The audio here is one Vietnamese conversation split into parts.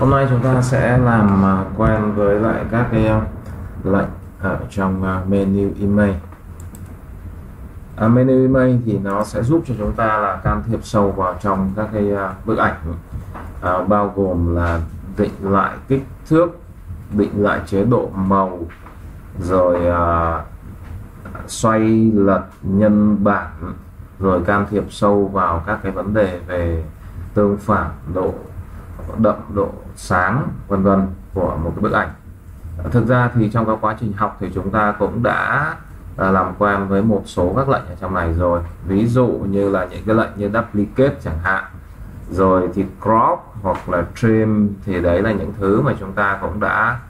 Hôm nay chúng ta sẽ làm à, quen với lại các cái à, lệnh ở trong à, menu email. À, menu email thì nó sẽ giúp cho chúng ta là can thiệp sâu vào trong các cái bức ảnh à, bao gồm là định lại kích thước, định lại chế độ màu, rồi à, xoay lật nhân bản, rồi can thiệp sâu vào các cái vấn đề về tương phản độ đậm độ sáng vân vân của một cái bức ảnh. Thực ra thì trong các quá trình học thì chúng ta cũng đã à, làm quen với một số các lệnh ở trong này rồi. Ví dụ như là những cái lệnh như duplicate chẳng hạn rồi thì crop hoặc là trim thì đấy là những thứ mà chúng ta cũng đã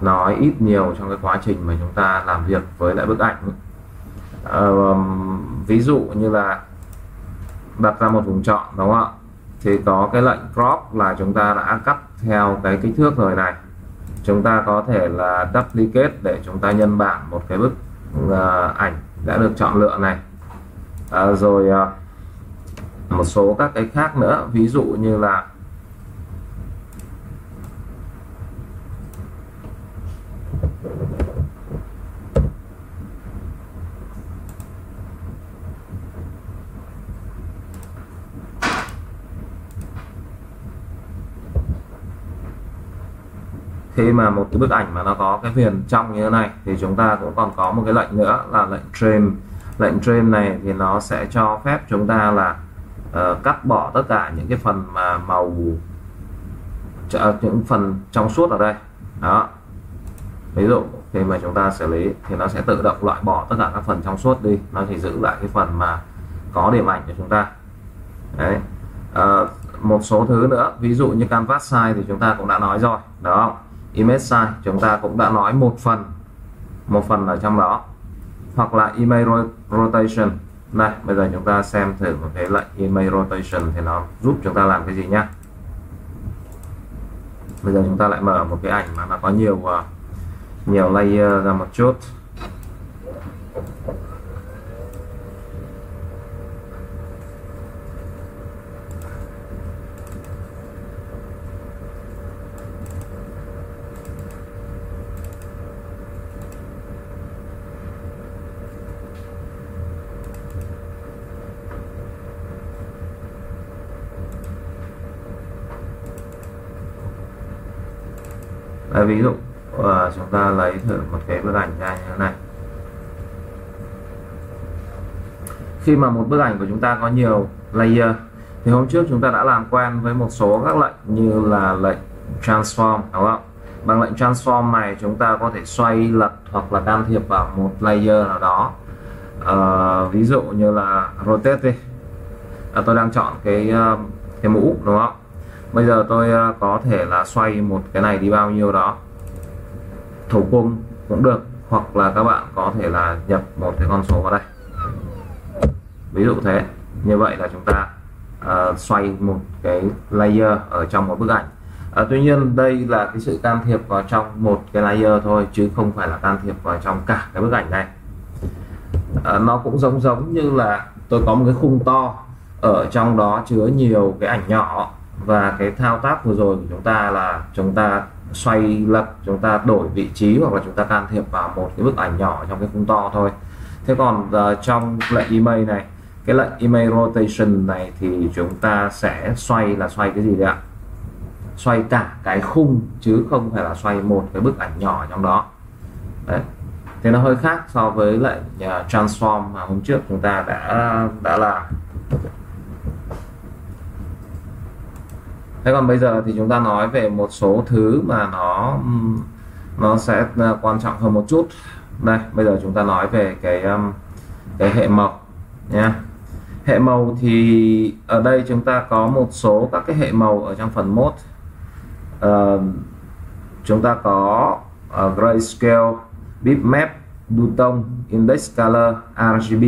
nói ít nhiều trong cái quá trình mà chúng ta làm việc với lại bức ảnh. Uh, ví dụ như là đặt ra một vùng chọn đúng không ạ? Thì có cái lệnh crop là chúng ta đã cắt theo cái kích thước rồi này. Chúng ta có thể là duplicate để chúng ta nhân bản một cái bức uh, ảnh đã được chọn lựa này. À, rồi uh, một số các cái khác nữa. Ví dụ như là khi mà một cái bức ảnh mà nó có cái viền trong như thế này thì chúng ta cũng còn có một cái lệnh nữa là lệnh trim lệnh trim này thì nó sẽ cho phép chúng ta là uh, cắt bỏ tất cả những cái phần mà màu những phần trong suốt ở đây. Đó. Ví dụ khi mà chúng ta xử lý thì nó sẽ tự động loại bỏ tất cả các phần trong suốt đi. Nó chỉ giữ lại cái phần mà có điểm ảnh của chúng ta. Đấy. À, một số thứ nữa ví dụ như canvas size thì chúng ta cũng đã nói rồi đó image size chúng ta cũng đã nói một phần. Một phần ở trong đó. Hoặc là image rotation. Này, bây giờ chúng ta xem thử một cái lệnh image rotation thì nó giúp chúng ta làm cái gì nhá. Bây giờ chúng ta lại mở một cái ảnh mà nó có nhiều ờ, nhiều layer ra một chút. À, ví dụ à, chúng ta lấy thử một cái bức ảnh ra như thế này. Khi mà một bức ảnh của chúng ta có nhiều layer thì hôm trước chúng ta đã làm quen với một số các lệnh như là lệnh transform đúng không? Bằng lệnh transform này chúng ta có thể xoay lật hoặc là can thiệp vào một layer nào đó. À, ví dụ như là rotate đi. À, tôi đang chọn cái cái mũ đúng không? Bây giờ tôi ờ, có thể là xoay một cái này đi bao nhiêu đó. Thủ công cũng được hoặc là các bạn có thể là nhập một cái con số vào đây. Ví dụ thế. Như vậy là chúng ta uh, xoay một cái layer ở trong một bức ảnh. Uh, tuy nhiên đây là cái sự can thiệp vào trong một cái layer thôi chứ không phải là can thiệp vào trong cả cái bức ảnh này. Uh, nó cũng giống giống như là tôi có một cái khung to ở trong đó chứa nhiều cái ảnh nhỏ và cái thao tác vừa rồi của chúng ta là chúng ta xoay lật chúng ta đổi vị trí hoặc là chúng ta can thiệp vào một cái bức ảnh nhỏ trong cái khung to thôi. Thế còn uh, trong lệnh email này cái lệnh email rotation này thì chúng ta sẽ xoay là xoay cái gì đấy ạ? Xoay cả cái khung chứ không phải là xoay một cái bức ảnh nhỏ trong đó. Đấy. Thế nó hơi khác so với lệnh uh, transform mà hôm trước chúng ta đã đã làm. Thế còn bây giờ thì chúng ta nói về một số thứ mà nó nó sẽ ờ, quan trọng hơn một chút. Đây bây giờ chúng ta nói về cái cái hệ màu nha hệ màu thì ở đây chúng ta có một số các cái hệ màu ở trong phần mode uh, ờ, chúng ta có uh, grayscale bitmap duton index color rgb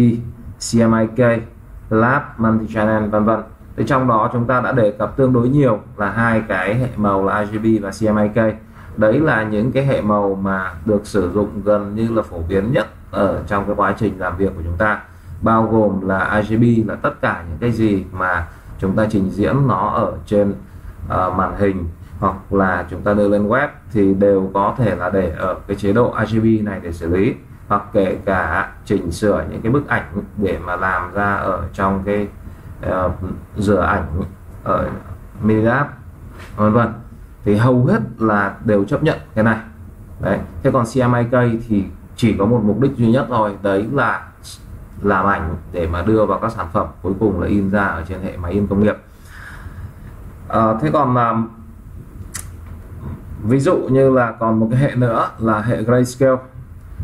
cmyk lab multi-channel vân vân thì trong đó chúng ta đã đề cập tương đối nhiều là hai cái hệ màu là RGB và CMYK đấy là những cái hệ màu mà được sử dụng gần như là phổ biến nhất ở trong cái quá trình làm việc của chúng ta. Bao gồm là RGB là tất cả những cái gì mà chúng ta trình diễn nó ở trên uh, màn hình hoặc là chúng ta đưa lên web thì đều có thể là để ở cái chế độ RGB này để xử lý hoặc kể cả chỉnh sửa những cái bức ảnh để mà làm ra ở trong cái uh, rửa ảnh ở Minilab vân vân. Thì hầu hết là đều chấp nhận cái này. Đấy thế còn CMYK thì chỉ có một mục đích duy nhất thôi đấy là làm ảnh để mà đưa vào các sản phẩm cuối cùng là in ra ở trên hệ máy in công nghiệp. À, thế còn mà ví dụ như là còn một cái hệ nữa là hệ grayscale.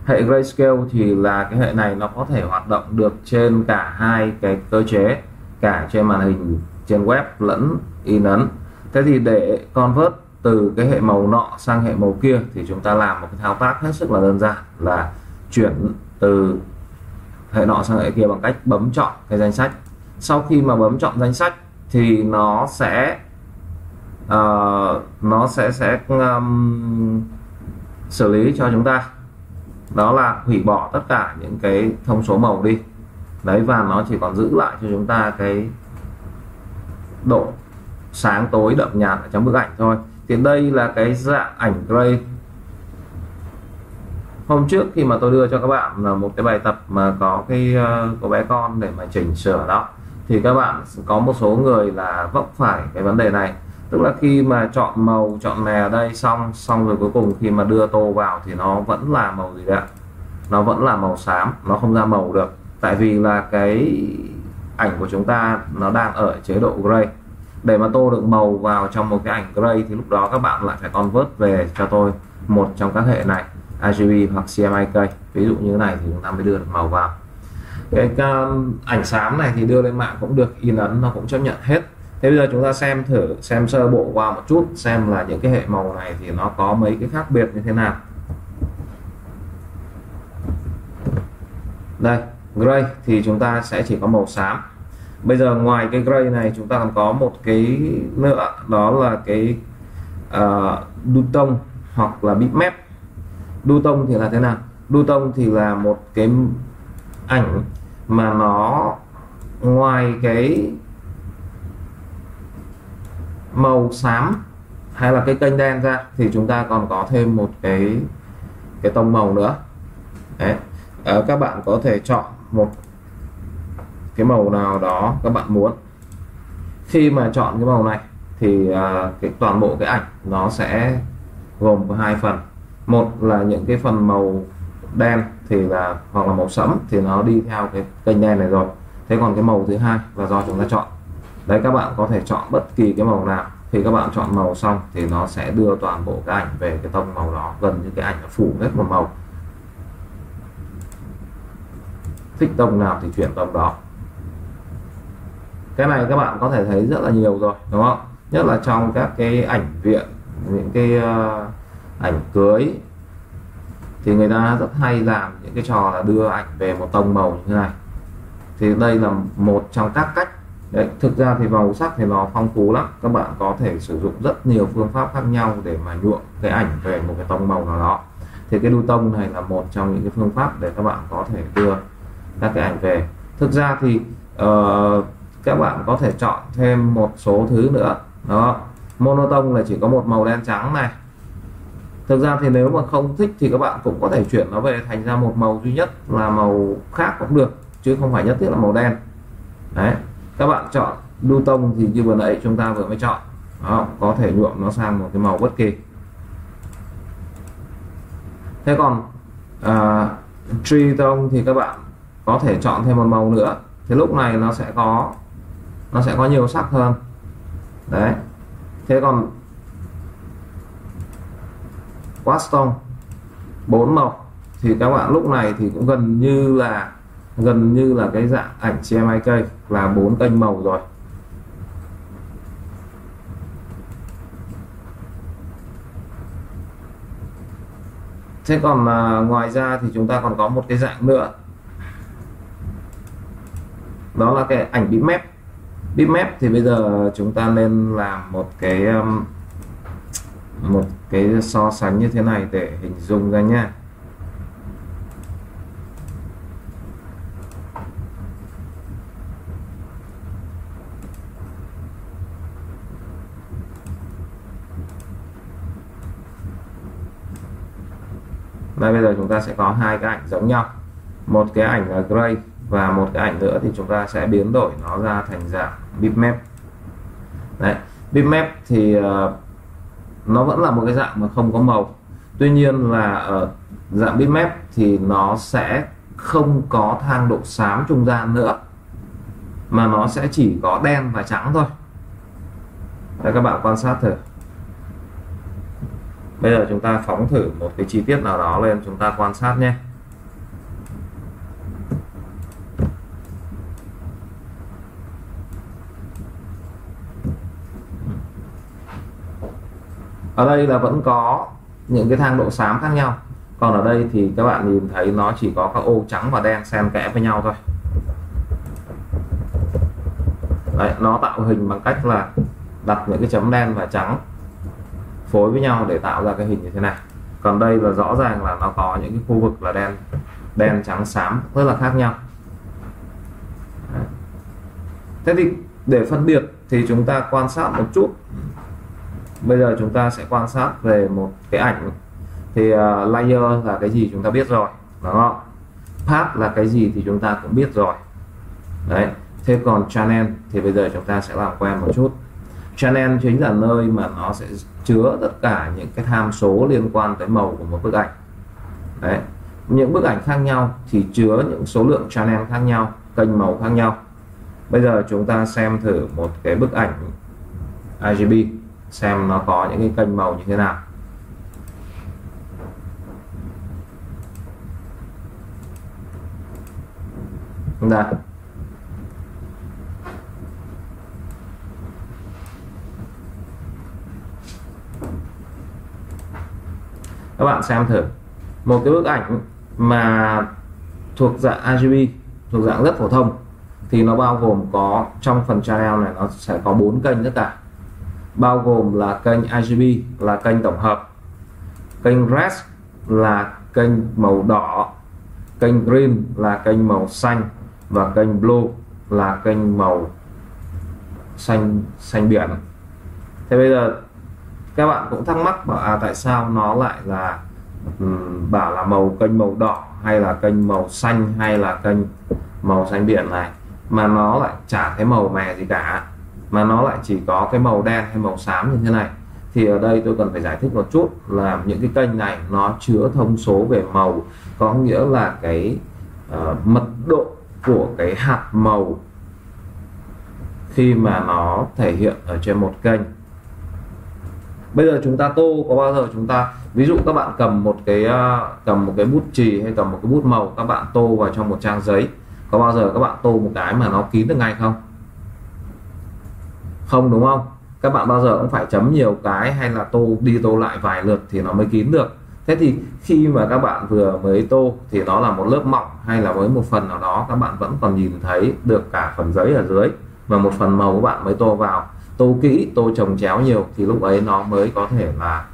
Hệ grayscale thì là cái hệ này nó có thể hoạt động được trên cả hai cái cơ chế cả trên màn hình trên web lẫn in ấn. Thế thì để convert từ cái hệ màu nọ sang hệ màu kia thì chúng ta làm một cái thao tác hết sức là đơn giản là chuyển từ hệ nọ sang hệ kia bằng cách bấm chọn cái danh sách. Sau khi mà bấm chọn danh sách thì nó sẽ uh, nó sẽ sẽ um, xử lý cho chúng ta. Đó là hủy bỏ tất cả những cái thông số màu đi đấy và nó chỉ còn giữ lại cho chúng ta cái độ sáng tối đậm nhạt ở trong bức ảnh thôi. Thì đây là cái dạng ảnh gray hôm trước khi mà tôi đưa cho các bạn là một cái bài tập mà có cái uh, bé con để mà chỉnh sửa đó thì các bạn có một số người là vấp phải cái vấn đề này. Tức là khi mà chọn màu chọn mè ở đây xong xong rồi cuối cùng khi mà đưa tô vào thì nó vẫn là màu gì đấy nó vẫn là màu xám nó không ra màu được tại vì là cái ảnh của chúng ta nó đang ở chế độ gray. Để mà tô được màu vào trong một cái ảnh gray thì lúc đó các bạn lại phải convert về cho tôi một trong các hệ này RGB hoặc CMYK ví dụ như thế này thì chúng ta mới đưa được màu vào. Cái um, ảnh xám này thì đưa lên mạng cũng được in ấn nó cũng chấp nhận hết. Thế bây giờ chúng ta xem thử xem sơ bộ qua một chút xem là những cái hệ màu này thì nó có mấy cái khác biệt như thế nào. Đây gray thì chúng ta sẽ chỉ có màu xám. Bây giờ ngoài cái gray này chúng ta còn có một cái nữa đó là cái uh, đu tông hoặc là bitmap đu tông thì là thế nào? Đu tông thì là một cái ảnh mà nó ngoài cái màu xám hay là cái kênh đen ra thì chúng ta còn có thêm một cái cái tông màu nữa. Đấy. À, các bạn có thể chọn một cái màu nào đó các bạn muốn. Khi mà chọn cái màu này thì uh, cái toàn bộ cái ảnh nó sẽ gồm có hai phần. Một là những cái phần màu đen thì là hoặc là màu sẫm thì nó đi theo cái kênh đen này rồi. Thế còn cái màu thứ hai là do chúng ta chọn. Đấy các bạn có thể chọn bất kỳ cái màu nào. Khi các bạn chọn màu xong thì nó sẽ đưa toàn bộ cái ảnh về cái tông màu đó gần như cái ảnh nó phủ hết một màu. Thích tông nào thì chuyển tông đó. Cái này các bạn có thể thấy rất là nhiều rồi đúng không? Nhất là trong các cái ảnh viện những cái uh, ảnh cưới. Thì người ta rất hay làm những cái trò là đưa ảnh về một tông màu như thế này. Thì đây là một trong các cách. Đấy, thực ra thì màu sắc thì nó phong phú lắm. Các bạn có thể sử dụng rất nhiều phương pháp khác nhau để mà nhuộm cái ảnh về một cái tông màu nào đó. Thì cái đu tông này là một trong những cái phương pháp để các bạn có thể đưa các cái ảnh về. Thực ra thì uh, các bạn có thể chọn thêm một số thứ nữa. Đó monotone là chỉ có một màu đen trắng này. Thực ra thì nếu mà không thích thì các bạn cũng có thể chuyển nó về thành ra một màu duy nhất là màu khác cũng được chứ không phải nhất thiết là màu đen. Đấy các bạn chọn đu tông thì như vừa nãy chúng ta vừa mới chọn. Đó, có thể nhuộm nó sang một cái màu bất kỳ. Thế còn ờ, uh, tri tông thì các bạn có thể chọn thêm một màu nữa thì lúc này nó sẽ có nó sẽ có nhiều sắc hơn. Đấy. Thế còn Waston bốn màu thì các bạn lúc này thì cũng gần như là gần như là cái dạng ảnh CMYK là bốn kênh màu rồi. Thế còn à, ngoài ra thì chúng ta còn có một cái dạng nữa đó là cái ảnh bitmap. Bitmap thì bây giờ chúng ta nên làm một cái um, một cái so sánh như thế này để hình dung ra nhé Đây, bây giờ chúng ta sẽ có hai cái ảnh giống nhau. Một cái ảnh là gray và một cái ảnh nữa thì chúng ta sẽ biến đổi nó ra thành dạng bitmap. Đấy bitmap thì uh, nó vẫn là một cái dạng mà không có màu. Tuy nhiên là ở dạng bitmap thì nó sẽ không có thang độ xám trung gian nữa mà nó sẽ chỉ có đen và trắng thôi. Đây các bạn quan sát thử. Bây giờ chúng ta phóng thử một cái chi tiết nào đó lên chúng ta quan sát nhé. Ở đây là vẫn có những cái thang độ xám khác nhau. Còn ở đây thì các bạn nhìn thấy nó chỉ có các ô trắng và đen xen kẽ với nhau thôi. Đấy, nó tạo hình bằng cách là đặt những cái chấm đen và trắng phối với nhau để tạo ra cái hình như thế này. Còn đây là rõ ràng là nó có những cái khu vực là đen đen trắng xám rất là khác nhau. Thế thì để phân biệt thì chúng ta quan sát một chút bây giờ chúng ta sẽ quan sát về một cái ảnh. Thì uh, layer là cái gì chúng ta biết rồi đúng không? Path là cái gì thì chúng ta cũng biết rồi. Đấy thế còn channel thì bây giờ chúng ta sẽ làm quen một chút. Channel chính là nơi mà nó sẽ chứa tất cả những cái tham số liên quan tới màu của một bức ảnh. Đấy những bức ảnh khác nhau thì chứa những số lượng channel khác nhau kênh màu khác nhau. Bây giờ chúng ta xem thử một cái bức ảnh RGB xem nó có những cái kênh màu như thế nào. Đây. các bạn xem thử. Một cái bức ảnh mà thuộc dạng RGB thuộc dạng rất phổ thông, thì nó bao gồm có, trong phần channel này nó sẽ có bốn kênh tất cả bao gồm là kênh RGB là kênh tổng hợp kênh red là kênh màu đỏ kênh green là kênh màu xanh và kênh blue là kênh màu xanh xanh biển. Thế bây giờ các bạn cũng thắc mắc bảo à tại sao nó lại là um, bảo là màu kênh màu đỏ hay là kênh màu xanh hay là kênh màu xanh biển này mà nó lại chả thấy màu mè gì cả? Mà nó lại chỉ có cái màu đen hay màu xám như thế này. Thì ở đây tôi cần phải giải thích một chút là những cái kênh này nó chứa thông số về màu có nghĩa là cái uh, mật độ của cái hạt màu khi mà nó thể hiện ở trên một kênh. Bây giờ chúng ta tô có bao giờ chúng ta ví dụ các bạn cầm một cái uh, cầm một cái bút chì hay cầm một cái bút màu các bạn tô vào trong một trang giấy có bao giờ các bạn tô một cái mà nó kín được ngay không? Không, đúng không? Các bạn bao giờ cũng phải chấm nhiều cái hay là tô, đi tô lại vài lượt thì nó mới kín được. Thế thì khi mà các bạn vừa mới tô thì nó là một lớp mỏng hay là với một phần nào đó, các bạn vẫn còn nhìn thấy được cả phần giấy ở dưới và một phần màu các bạn mới tô vào. Tô kỹ, tô trồng chéo nhiều thì lúc ấy nó mới có thể là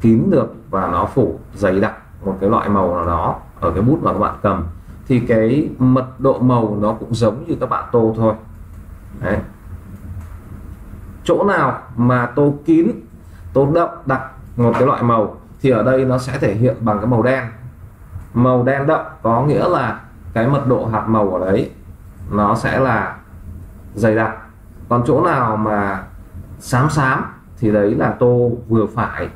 kín được và nó phủ dày đặc một cái loại màu nào đó ở cái bút mà các bạn cầm. Thì cái mật độ màu nó cũng giống như các bạn tô thôi. Đấy. chỗ nào mà tô kín, tô đậm, đặc một cái loại màu thì ở đây nó sẽ thể hiện bằng cái màu đen. Màu đen đậm có nghĩa là cái mật độ hạt màu ở đấy nó sẽ là dày đặc. Còn chỗ nào mà xám xám thì đấy là tô vừa phải,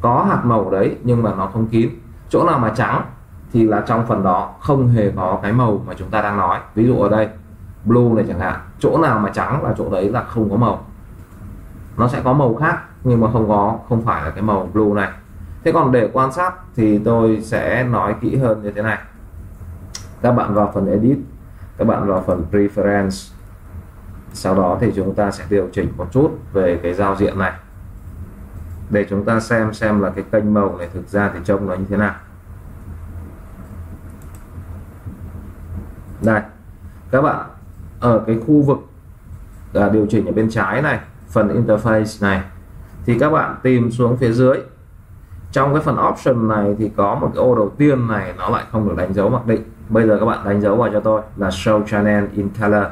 có hạt màu đấy nhưng mà nó không kín. Chỗ nào mà trắng thì là trong phần đó không hề có cái màu mà chúng ta đang nói. Ví dụ ở đây blue này chẳng hạn. Chỗ nào mà trắng là chỗ đấy là không có màu. Nó sẽ có màu khác, nhưng mà không có, không phải là cái màu blue này. Thế còn để quan sát thì tôi sẽ nói kỹ hơn như thế này. Các bạn vào phần edit, các bạn vào phần preference. Sau đó thì chúng ta sẽ điều chỉnh một chút về cái giao diện này. Để chúng ta xem xem là cái kênh màu này thực ra thì trông nó như thế nào. Đây, các bạn ở cái khu vực à, điều chỉnh ở bên trái này phần interface này thì các bạn tìm xuống phía dưới. Trong cái phần option này thì có một cái ô đầu tiên này nó lại không được đánh dấu mặc định. Bây giờ các bạn đánh dấu vào cho tôi là show channel in color.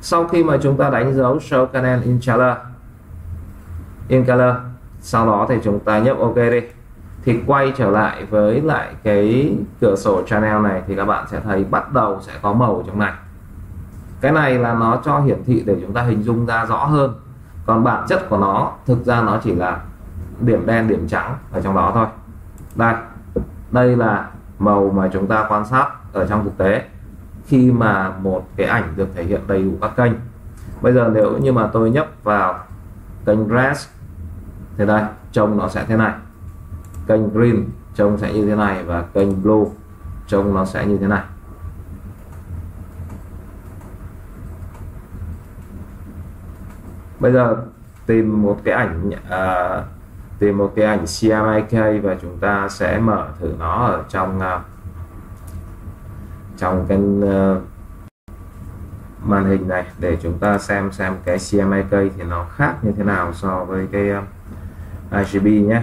Sau khi mà chúng ta đánh dấu show channel in color in color sau đó thì chúng ta nhấp ok đi. Thì quay trở lại với lại cái cửa sổ channel này thì các bạn sẽ thấy bắt đầu sẽ có màu trong này cái này là nó cho hiển thị để chúng ta hình dung ra rõ hơn. Còn bản chất của nó, thực ra nó chỉ là điểm đen, điểm trắng ở trong đó thôi. Đây đây là màu mà chúng ta quan sát ở trong thực tế khi mà một cái ảnh được thể hiện đầy đủ các kênh. Bây giờ nếu như mà tôi nhấp vào kênh red, thì đây, trông nó sẽ thế này. Kênh green, trông sẽ như thế này và kênh blue, trông nó sẽ như thế này. Bây giờ tìm một cái ảnh uh, tìm một cái ảnh CMYK và chúng ta sẽ mở thử nó ở trong uh, trong cái uh, màn hình này để chúng ta xem xem cái CMYK thì nó khác như thế nào so với cái uh, RGB nhé.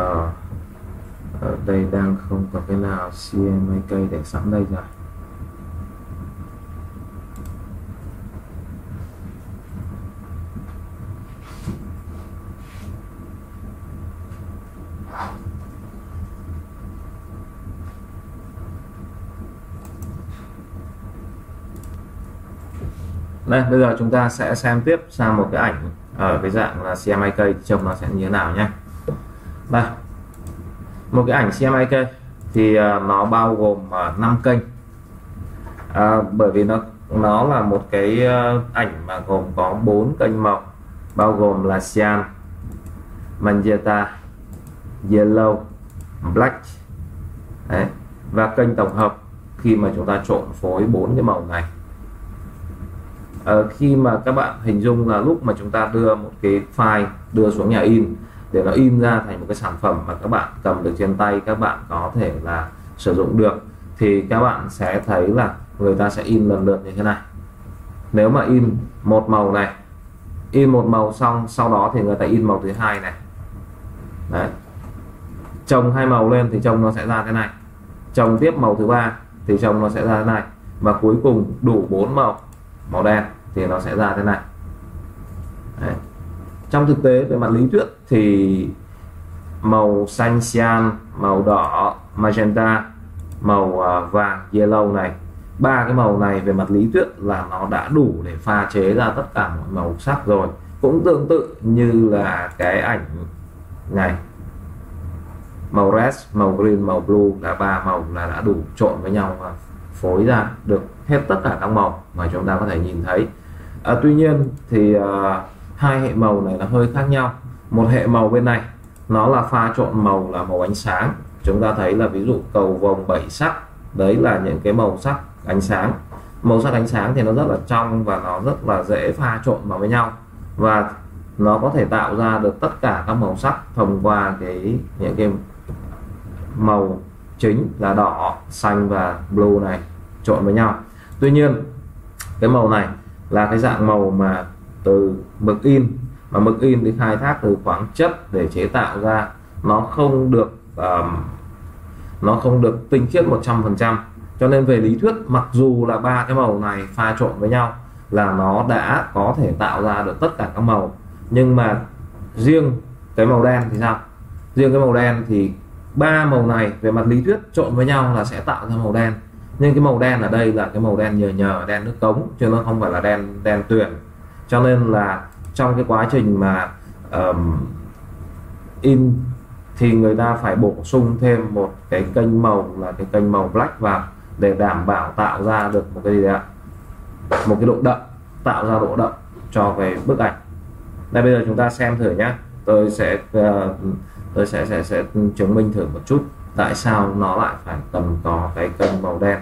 Ở ở đây đang không có cái nào CMYK để sẵn đây rồi. Đây, bây giờ chúng ta sẽ xem tiếp sang một cái ảnh ở cái dạng là CMYK trông nó sẽ như thế nào nhé một cái ảnh CMYK thì uh, nó bao gồm à, uh, 5 kênh à, bởi vì nó nó là một cái uh, ảnh mà gồm có bốn kênh màu bao gồm là cyan magenta yellow black Đấy. và kênh tổng hợp khi mà chúng ta trộn phối bốn cái màu này à, khi mà các bạn hình dung là lúc mà chúng ta đưa một cái file đưa xuống nhà in để nó in ra thành một cái sản phẩm mà các bạn cầm được trên tay, các bạn có thể là sử dụng được, thì các bạn sẽ thấy là người ta sẽ in lần lượt như thế này. Nếu mà in một màu này, in một màu xong, sau đó thì người ta in màu thứ hai này. Đấy. Trồng hai màu lên thì trồng nó sẽ ra thế này. Trồng tiếp màu thứ ba thì trồng nó sẽ ra thế này. Và cuối cùng đủ bốn màu màu đen thì nó sẽ ra thế này. Đấy. Trong thực tế, về mặt lý thuyết thì màu xanh cyan màu đỏ magenta màu à, vàng yellow này. Ba cái màu này về mặt lý thuyết là nó đã đủ để pha chế ra tất cả mọi màu sắc rồi. Cũng tương tự như là cái ảnh này. Màu red màu green màu blue là ba màu là đã đủ trộn với nhau và phối ra được hết tất cả các màu mà chúng ta có thể nhìn thấy. À, tuy nhiên thì uh, hai hệ màu này là hơi khác nhau một hệ màu bên này, nó là pha trộn màu là màu ánh sáng. Chúng ta thấy là ví dụ cầu vồng bảy sắc, đấy là những cái màu sắc ánh sáng. Màu sắc ánh sáng thì nó rất là trong và nó rất là dễ pha trộn vào với nhau. Và nó có thể tạo ra được tất cả các màu sắc thông qua cái, những cái màu chính là đỏ, xanh và blue này trộn với nhau. Tuy nhiên, cái màu này là cái dạng màu mà từ mực in mà mực in thì khai thác từ khoáng chất để chế tạo ra nó không được um, nó không được tinh khiết 100% cho nên về lý thuyết mặc dù là ba cái màu này pha trộn với nhau là nó đã có thể tạo ra được tất cả các màu. Nhưng mà riêng cái màu đen thì sao? Riêng cái màu đen thì ba màu này về mặt lý thuyết trộn với nhau là sẽ tạo ra màu đen. Nhưng cái màu đen ở đây là cái màu đen nhờ nhờ đen nước cống chứ nó không phải là đen đen tuyền. Cho nên là trong cái quá trình mà um, in thì người ta phải bổ sung thêm một cái kênh màu là cái kênh màu black vào để đảm bảo tạo ra được một cái gì ạ? Một cái độ đậm tạo ra độ đậm cho cái bức ảnh. Đây bây giờ chúng ta xem thử nhé tôi sẽ uh, tôi sẽ sẽ sẽ chứng minh thử một chút tại sao nó lại phải cần có cái kênh màu đen.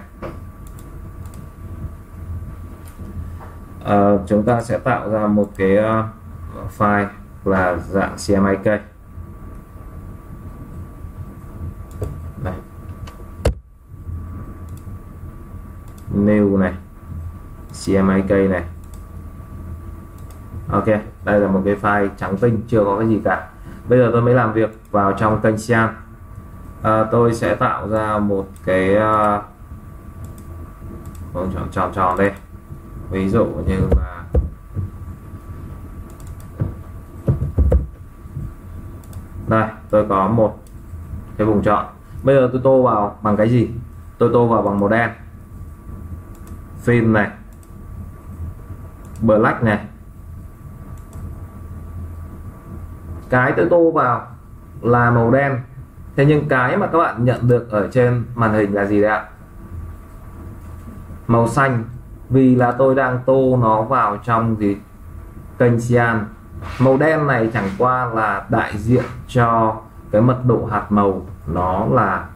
Uh, chúng ta sẽ tạo ra một cái uh, file là dạng CMYK new này. CMYK này. Ok đây là một cái file trắng tinh chưa có cái gì cả. Bây giờ tôi mới làm việc vào trong kênh Cyan à, ờ, tôi sẽ tạo ra một cái uh, tròn tròn đây ví dụ như là đây, tôi có một cái vùng chọn. Bây giờ tôi tô vào bằng cái gì? Tôi tô vào bằng màu đen. Phim này. Black này. Cái tôi tô vào là màu đen. Thế nhưng cái mà các bạn nhận được ở trên màn hình là gì đấy ạ? Màu xanh vì là tôi đang tô nó vào trong gì? Kênh cyan màu đen này chẳng qua là đại diện cho cái mật độ hạt màu. Nó là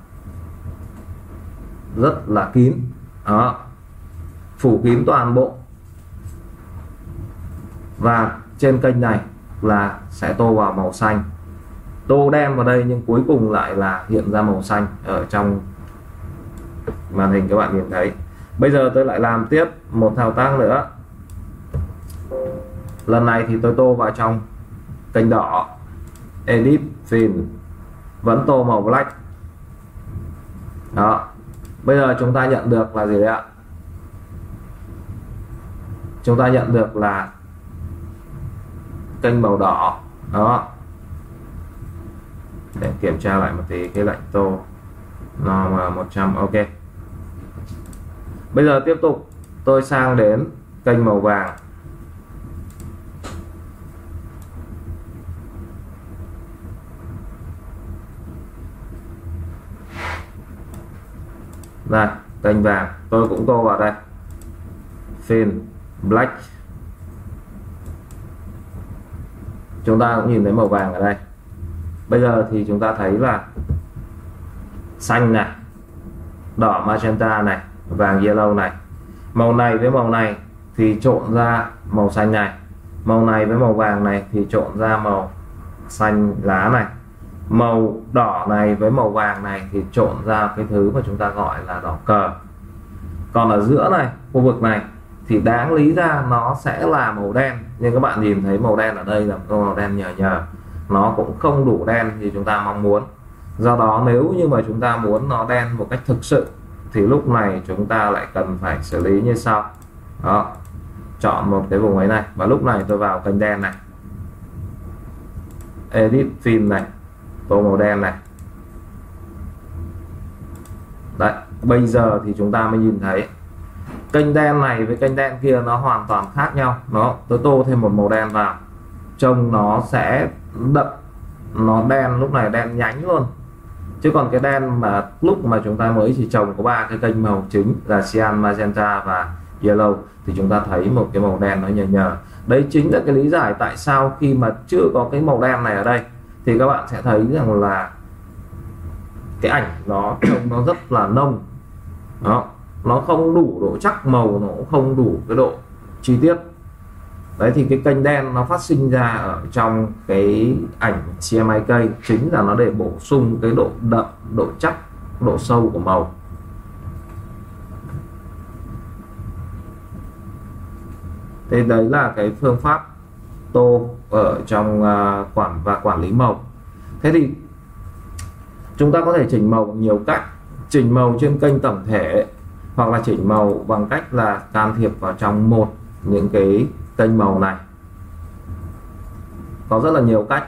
rất là kín. Đó. Phủ kín toàn bộ. Và trên kênh này là sẽ tô vào màu xanh. Tô đen vào đây nhưng cuối cùng lại là hiện ra màu xanh ở trong màn hình các bạn nhìn thấy bây giờ tôi lại làm tiếp một thao tác nữa. Lần này thì tôi tô vào trong kênh đỏ edit fill vẫn tô màu black. Đó, bây giờ chúng ta nhận được là gì đấy ạ? Chúng ta nhận được là kênh màu đỏ, đó. Để kiểm tra lại một tí, cái lệnh tô, nó là 100 ok bây giờ tiếp tục. Tôi sang đến kênh màu vàng. Đây kênh vàng, tôi cũng tô vào đây. Fin black. Chúng ta cũng nhìn thấy màu vàng ở đây. Bây giờ thì chúng ta thấy là xanh này, đỏ magenta này vàng, yellow này. Màu này với màu này thì trộn ra màu xanh này. Màu này với màu vàng này thì trộn ra màu xanh lá này. Màu đỏ này với màu vàng này thì trộn ra cái thứ mà chúng ta gọi là đỏ cờ. Còn ở giữa này, khu vực này, thì đáng lý ra nó sẽ là màu đen. Nhưng các bạn nhìn thấy màu đen ở đây là màu đen nhờ nhờ. Nó cũng không đủ đen thì chúng ta mong muốn. Do đó nếu như mà chúng ta muốn nó đen một cách thực sự thì lúc này chúng ta lại cần phải xử lý như sau. Đó, chọn một cái vùng ấy này, và lúc này tôi vào kênh đen này. Edit film này, tô màu đen này. Đấy, bây giờ thì chúng ta mới nhìn thấy, kênh đen này với kênh đen kia nó hoàn toàn khác nhau. Nó tôi tô thêm một màu đen vào, trông nó sẽ đậm, nó đen, lúc này đen nhánh luôn chứ còn cái đen mà lúc mà chúng ta mới chỉ trồng có ba cái kênh màu chính là cyan, magenta và yellow, thì chúng ta thấy một cái màu đen nó nhờ nhờ. Đấy chính là cái lý giải tại sao khi mà chưa có cái màu đen này ở đây, thì các bạn sẽ thấy rằng là cái ảnh nó trông nó rất là nông. Đó, nó không đủ độ chắc màu, nó cũng không đủ cái độ chi tiết đấy thì cái kênh đen nó phát sinh ra ở trong cái ảnh CMYK chính là nó để bổ sung cái độ đậm độ chắc độ sâu của màu. Thế đấy là cái phương pháp tô ở trong uh, quản và quản lý màu. Thế thì chúng ta có thể chỉnh màu nhiều cách. Chỉnh màu trên kênh tổng thể hoặc là chỉnh màu bằng cách là can thiệp vào trong một những cái kênh màu này. Có rất là nhiều cách.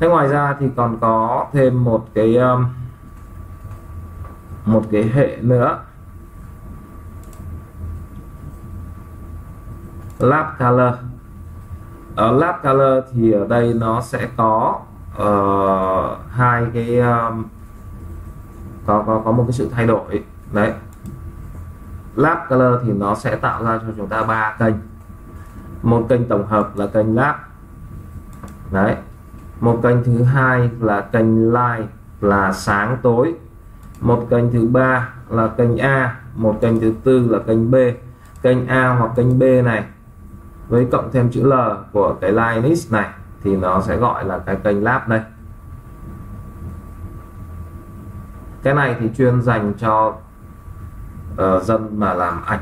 Thế ngoài ra thì còn có thêm một cái um, một cái hệ nữa. Lab color. Ở lab color thì ở đây nó sẽ có uh, hai cái um, có có có một cái sự thay đổi. Đấy. Lab color thì nó sẽ tạo ra cho chúng ta ba kênh. Một kênh tổng hợp là kênh lab. Đấy. Một kênh thứ hai là kênh light là sáng tối. Một kênh thứ ba là kênh A. Một kênh thứ tư là kênh B. Kênh A hoặc kênh B này, với cộng thêm chữ L của cái line list này, thì nó sẽ gọi là cái kênh lab đây. Cái này thì chuyên dành cho uh, dân mà làm ảnh.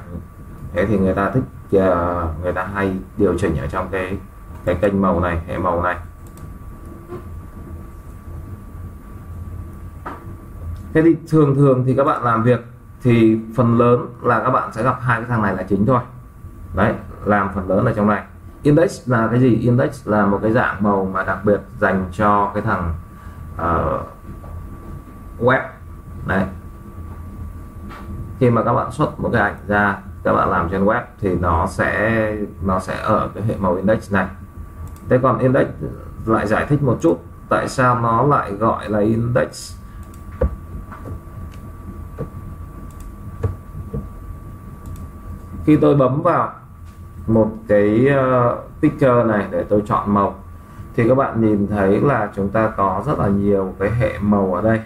Thế thì người ta thích uh, người ta hay điều chỉnh ở trong cái cái kênh màu này hệ màu này. Thế thì thường thường thì các bạn làm việc thì phần lớn là các bạn sẽ gặp hai cái thằng này là chính thôi. Đấy làm phần lớn ở trong này. Index là cái gì? Index là một cái dạng màu mà đặc biệt dành cho cái thằng uh, web đấy. Khi mà các bạn xuất một cái ảnh ra, các bạn làm trên web thì nó sẽ nó sẽ ở cái hệ màu index này. Thế còn index lại giải thích một chút tại sao nó lại gọi là index. Khi tôi bấm vào một cái ờ, picture này để tôi chọn màu, thì các bạn nhìn thấy là chúng ta có rất là nhiều cái hệ màu ở đây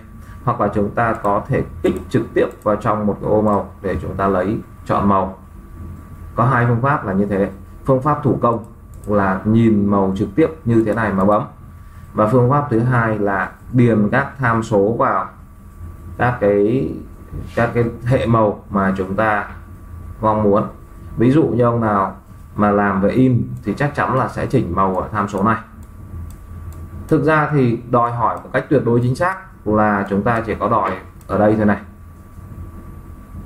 hoặc là chúng ta có thể kích trực tiếp vào trong một cái ô màu để chúng ta lấy chọn màu. Có hai phương pháp là như thế. Phương pháp thủ công là nhìn màu trực tiếp như thế này mà bấm. Và phương pháp thứ hai là điền các tham số vào các cái các cái hệ màu mà chúng ta mong muốn. Ví dụ như ông nào mà làm về in thì chắc chắn là sẽ chỉnh màu ở tham số này. Thực ra thì đòi hỏi một cách tuyệt đối chính xác là chúng ta chỉ có đòi ở đây thôi này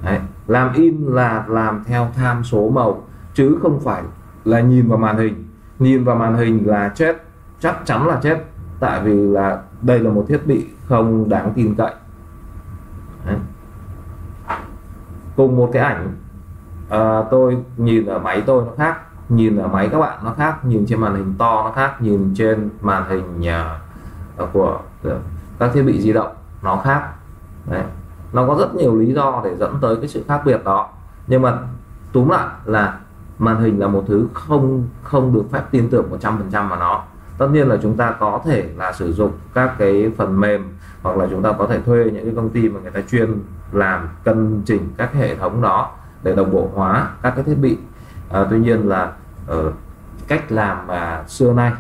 Đấy. làm in là làm theo tham số màu chứ không phải là nhìn vào màn hình nhìn vào màn hình là chết chắc chắn là chết tại vì là đây là một thiết bị không đáng tin cậy Đấy. cùng một cái ảnh à, tôi nhìn ở máy tôi nó khác nhìn ở máy các bạn nó khác nhìn trên màn hình to nó khác nhìn trên màn hình uh, của các thiết bị di động nó khác. Đấy. nó có rất nhiều lý do để dẫn tới cái sự khác biệt đó. Nhưng mà túm lại là màn hình là một thứ không không được phép tin tưởng 100% vào nó. Tất nhiên là chúng ta có thể là sử dụng các cái phần mềm hoặc là chúng ta có thể thuê những cái công ty mà người ta chuyên làm cân chỉnh các hệ thống đó để đồng bộ hóa các cái thiết bị. À, tuy nhiên là ở cách làm mà xưa nay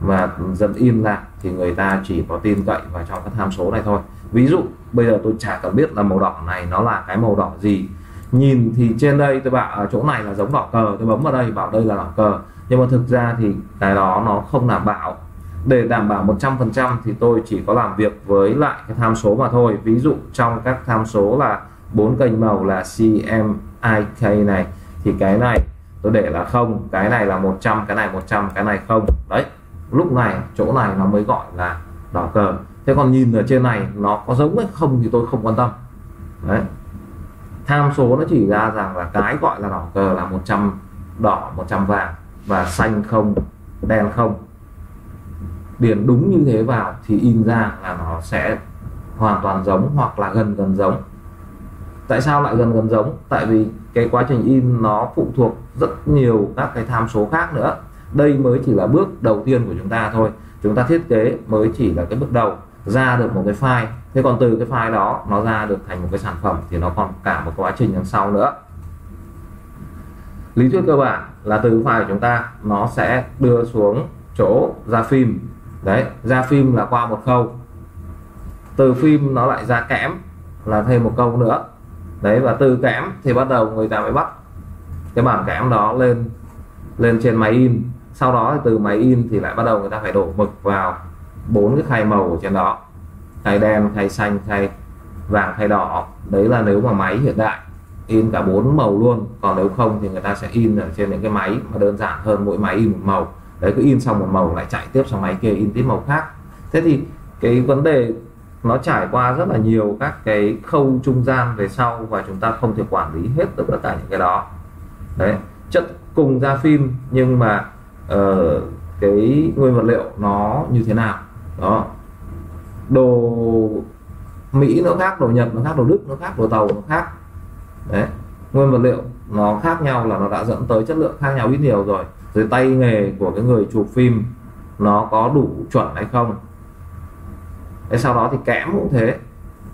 và dần in lại thì người ta chỉ có tin cậy vào trong các tham số này thôi. Ví dụ, bây giờ tôi chả cần biết là màu đỏ này nó là cái màu đỏ gì. Nhìn thì trên đây, tôi bảo ở chỗ này là giống đỏ cờ, tôi bấm vào đây, bảo đây là đỏ cờ. Nhưng mà thực ra thì cái đó nó không đảm bảo. Để đảm bảo 100% thì tôi chỉ có làm việc với lại cái tham số mà thôi. Ví dụ, trong các tham số là bốn kênh màu là CMYK này, thì cái này tôi để là không, cái này là 100 cái này 100 cái này không. Đấy lúc này, chỗ này nó mới gọi là đỏ cờ. Thế còn nhìn ở trên này, nó có giống hay không thì tôi không quan tâm. Đấy. Tham số nó chỉ ra rằng là cái gọi là đỏ cờ là 100 đỏ 100 vàng và xanh không, đen không. Điền đúng như thế vào thì in ra là nó sẽ hoàn toàn giống hoặc là gần gần giống. Tại sao lại gần gần giống? Tại vì cái quá trình in nó phụ thuộc rất nhiều các cái tham số khác nữa đây mới chỉ là bước đầu tiên của chúng ta thôi. Chúng ta thiết kế mới chỉ là cái bước đầu, ra được một cái file. Thế còn từ cái file đó, nó ra được thành một cái sản phẩm thì nó còn cả một quá trình đằng sau nữa. Lý thuyết cơ bản là từ file của chúng ta, nó sẽ đưa xuống chỗ ra phim. Đấy, ra phim là qua một khâu. Từ phim nó lại ra kẽm là thêm một câu nữa. Đấy, và từ kẽm thì bắt đầu người ta mới bắt cái bản kẽm đó lên lên trên máy in sau đó từ máy in thì lại bắt đầu người ta phải đổ mực vào bốn cái khay màu ở trên đó. Khay đen, khay xanh, khay vàng, khay đỏ. Đấy là nếu mà máy hiện đại, in cả bốn màu luôn. Còn nếu không thì người ta sẽ in ở trên những cái máy mà đơn giản hơn mỗi máy in một màu. Đấy, cứ in xong một màu lại chạy tiếp sang máy kia, in tiếp màu khác. Thế thì cái vấn đề nó trải qua rất là nhiều các cái khâu trung gian về sau và chúng ta không thể quản lý hết được tất cả những cái đó. Đấy, chất cùng ra phim nhưng mà uh, cái nguyên vật liệu nó như thế nào? Đó. Đồ Mỹ nó khác đồ Nhật nó khác đồ Đức nó khác đồ tàu nó khác. Đấy. Nguyên vật liệu nó khác nhau là nó đã dẫn tới chất lượng khác nhau ít nhiều rồi. Rồi tay nghề của cái người chụp phim nó có đủ chuẩn hay không? Thế sau đó thì kẽm cũng thế.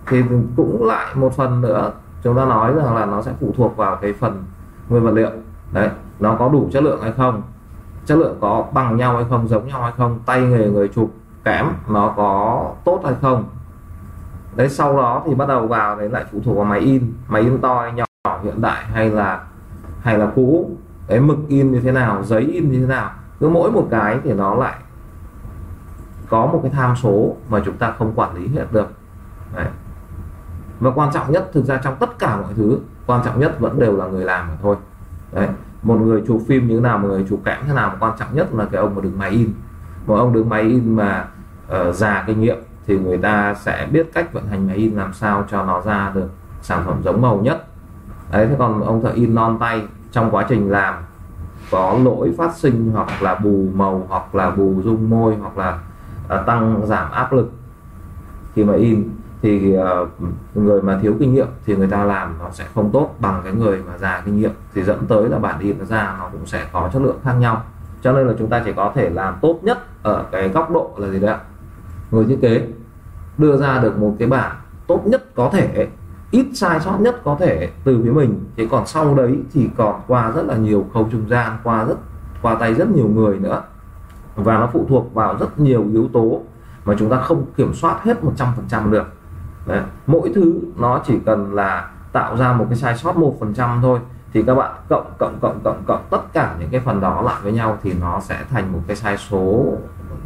Thì cũng lại một phần nữa chúng ta nói rằng là nó sẽ phụ thuộc vào cái phần nguyên vật liệu. Đấy. Nó có đủ chất lượng hay không? Chất lượng có bằng nhau hay không, giống nhau hay không, tay nghề người chụp kém, nó có tốt hay không. Đấy, sau đó thì bắt đầu vào đấy lại phụ thuộc vào máy in. Máy in to hay nhỏ, hiện đại hay là hay là cũ. Cái mực in như thế nào, giấy in như thế nào, cứ mỗi một cái thì nó lại có một cái tham số mà chúng ta không quản lý hết được. Đấy. và quan trọng nhất, thực ra trong tất cả mọi thứ, quan trọng nhất vẫn đều là người làm mà thôi. Đấy một người chụp phim như thế nào một người chụp kẽm thế nào mà quan trọng nhất là cái ông mà đứng máy in. Một ông đứng máy in mà uh, già kinh nghiệm thì người ta sẽ biết cách vận hành máy in làm sao cho nó ra được sản phẩm giống màu nhất. Đấy thế còn ông thợ in non tay trong quá trình làm có lỗi phát sinh hoặc là bù màu hoặc là bù dung môi hoặc là uh, tăng giảm áp lực khi mà in thì uh, người mà thiếu kinh nghiệm thì người ta làm nó sẽ không tốt bằng cái người mà già kinh nghiệm. Thì dẫn tới là bản in nó ra nó cũng sẽ có chất lượng khác nhau. Cho nên là chúng ta chỉ có thể làm tốt nhất ở cái góc độ là gì đấy ạ? Người thiết kế đưa ra được một cái bản tốt nhất có thể ít sai sót nhất có thể từ phía mình. Thế còn sau đấy thì còn qua rất là nhiều khâu trung gian qua rất qua tay rất nhiều người nữa. Và nó phụ thuộc vào rất nhiều yếu tố mà chúng ta không kiểm soát hết 100% được đấy. mỗi thứ nó chỉ cần là tạo ra một cái sai sót một phần trăm thôi. Thì các bạn cộng cộng cộng cộng cộng tất cả những cái phần đó lại với nhau thì nó sẽ thành một cái sai số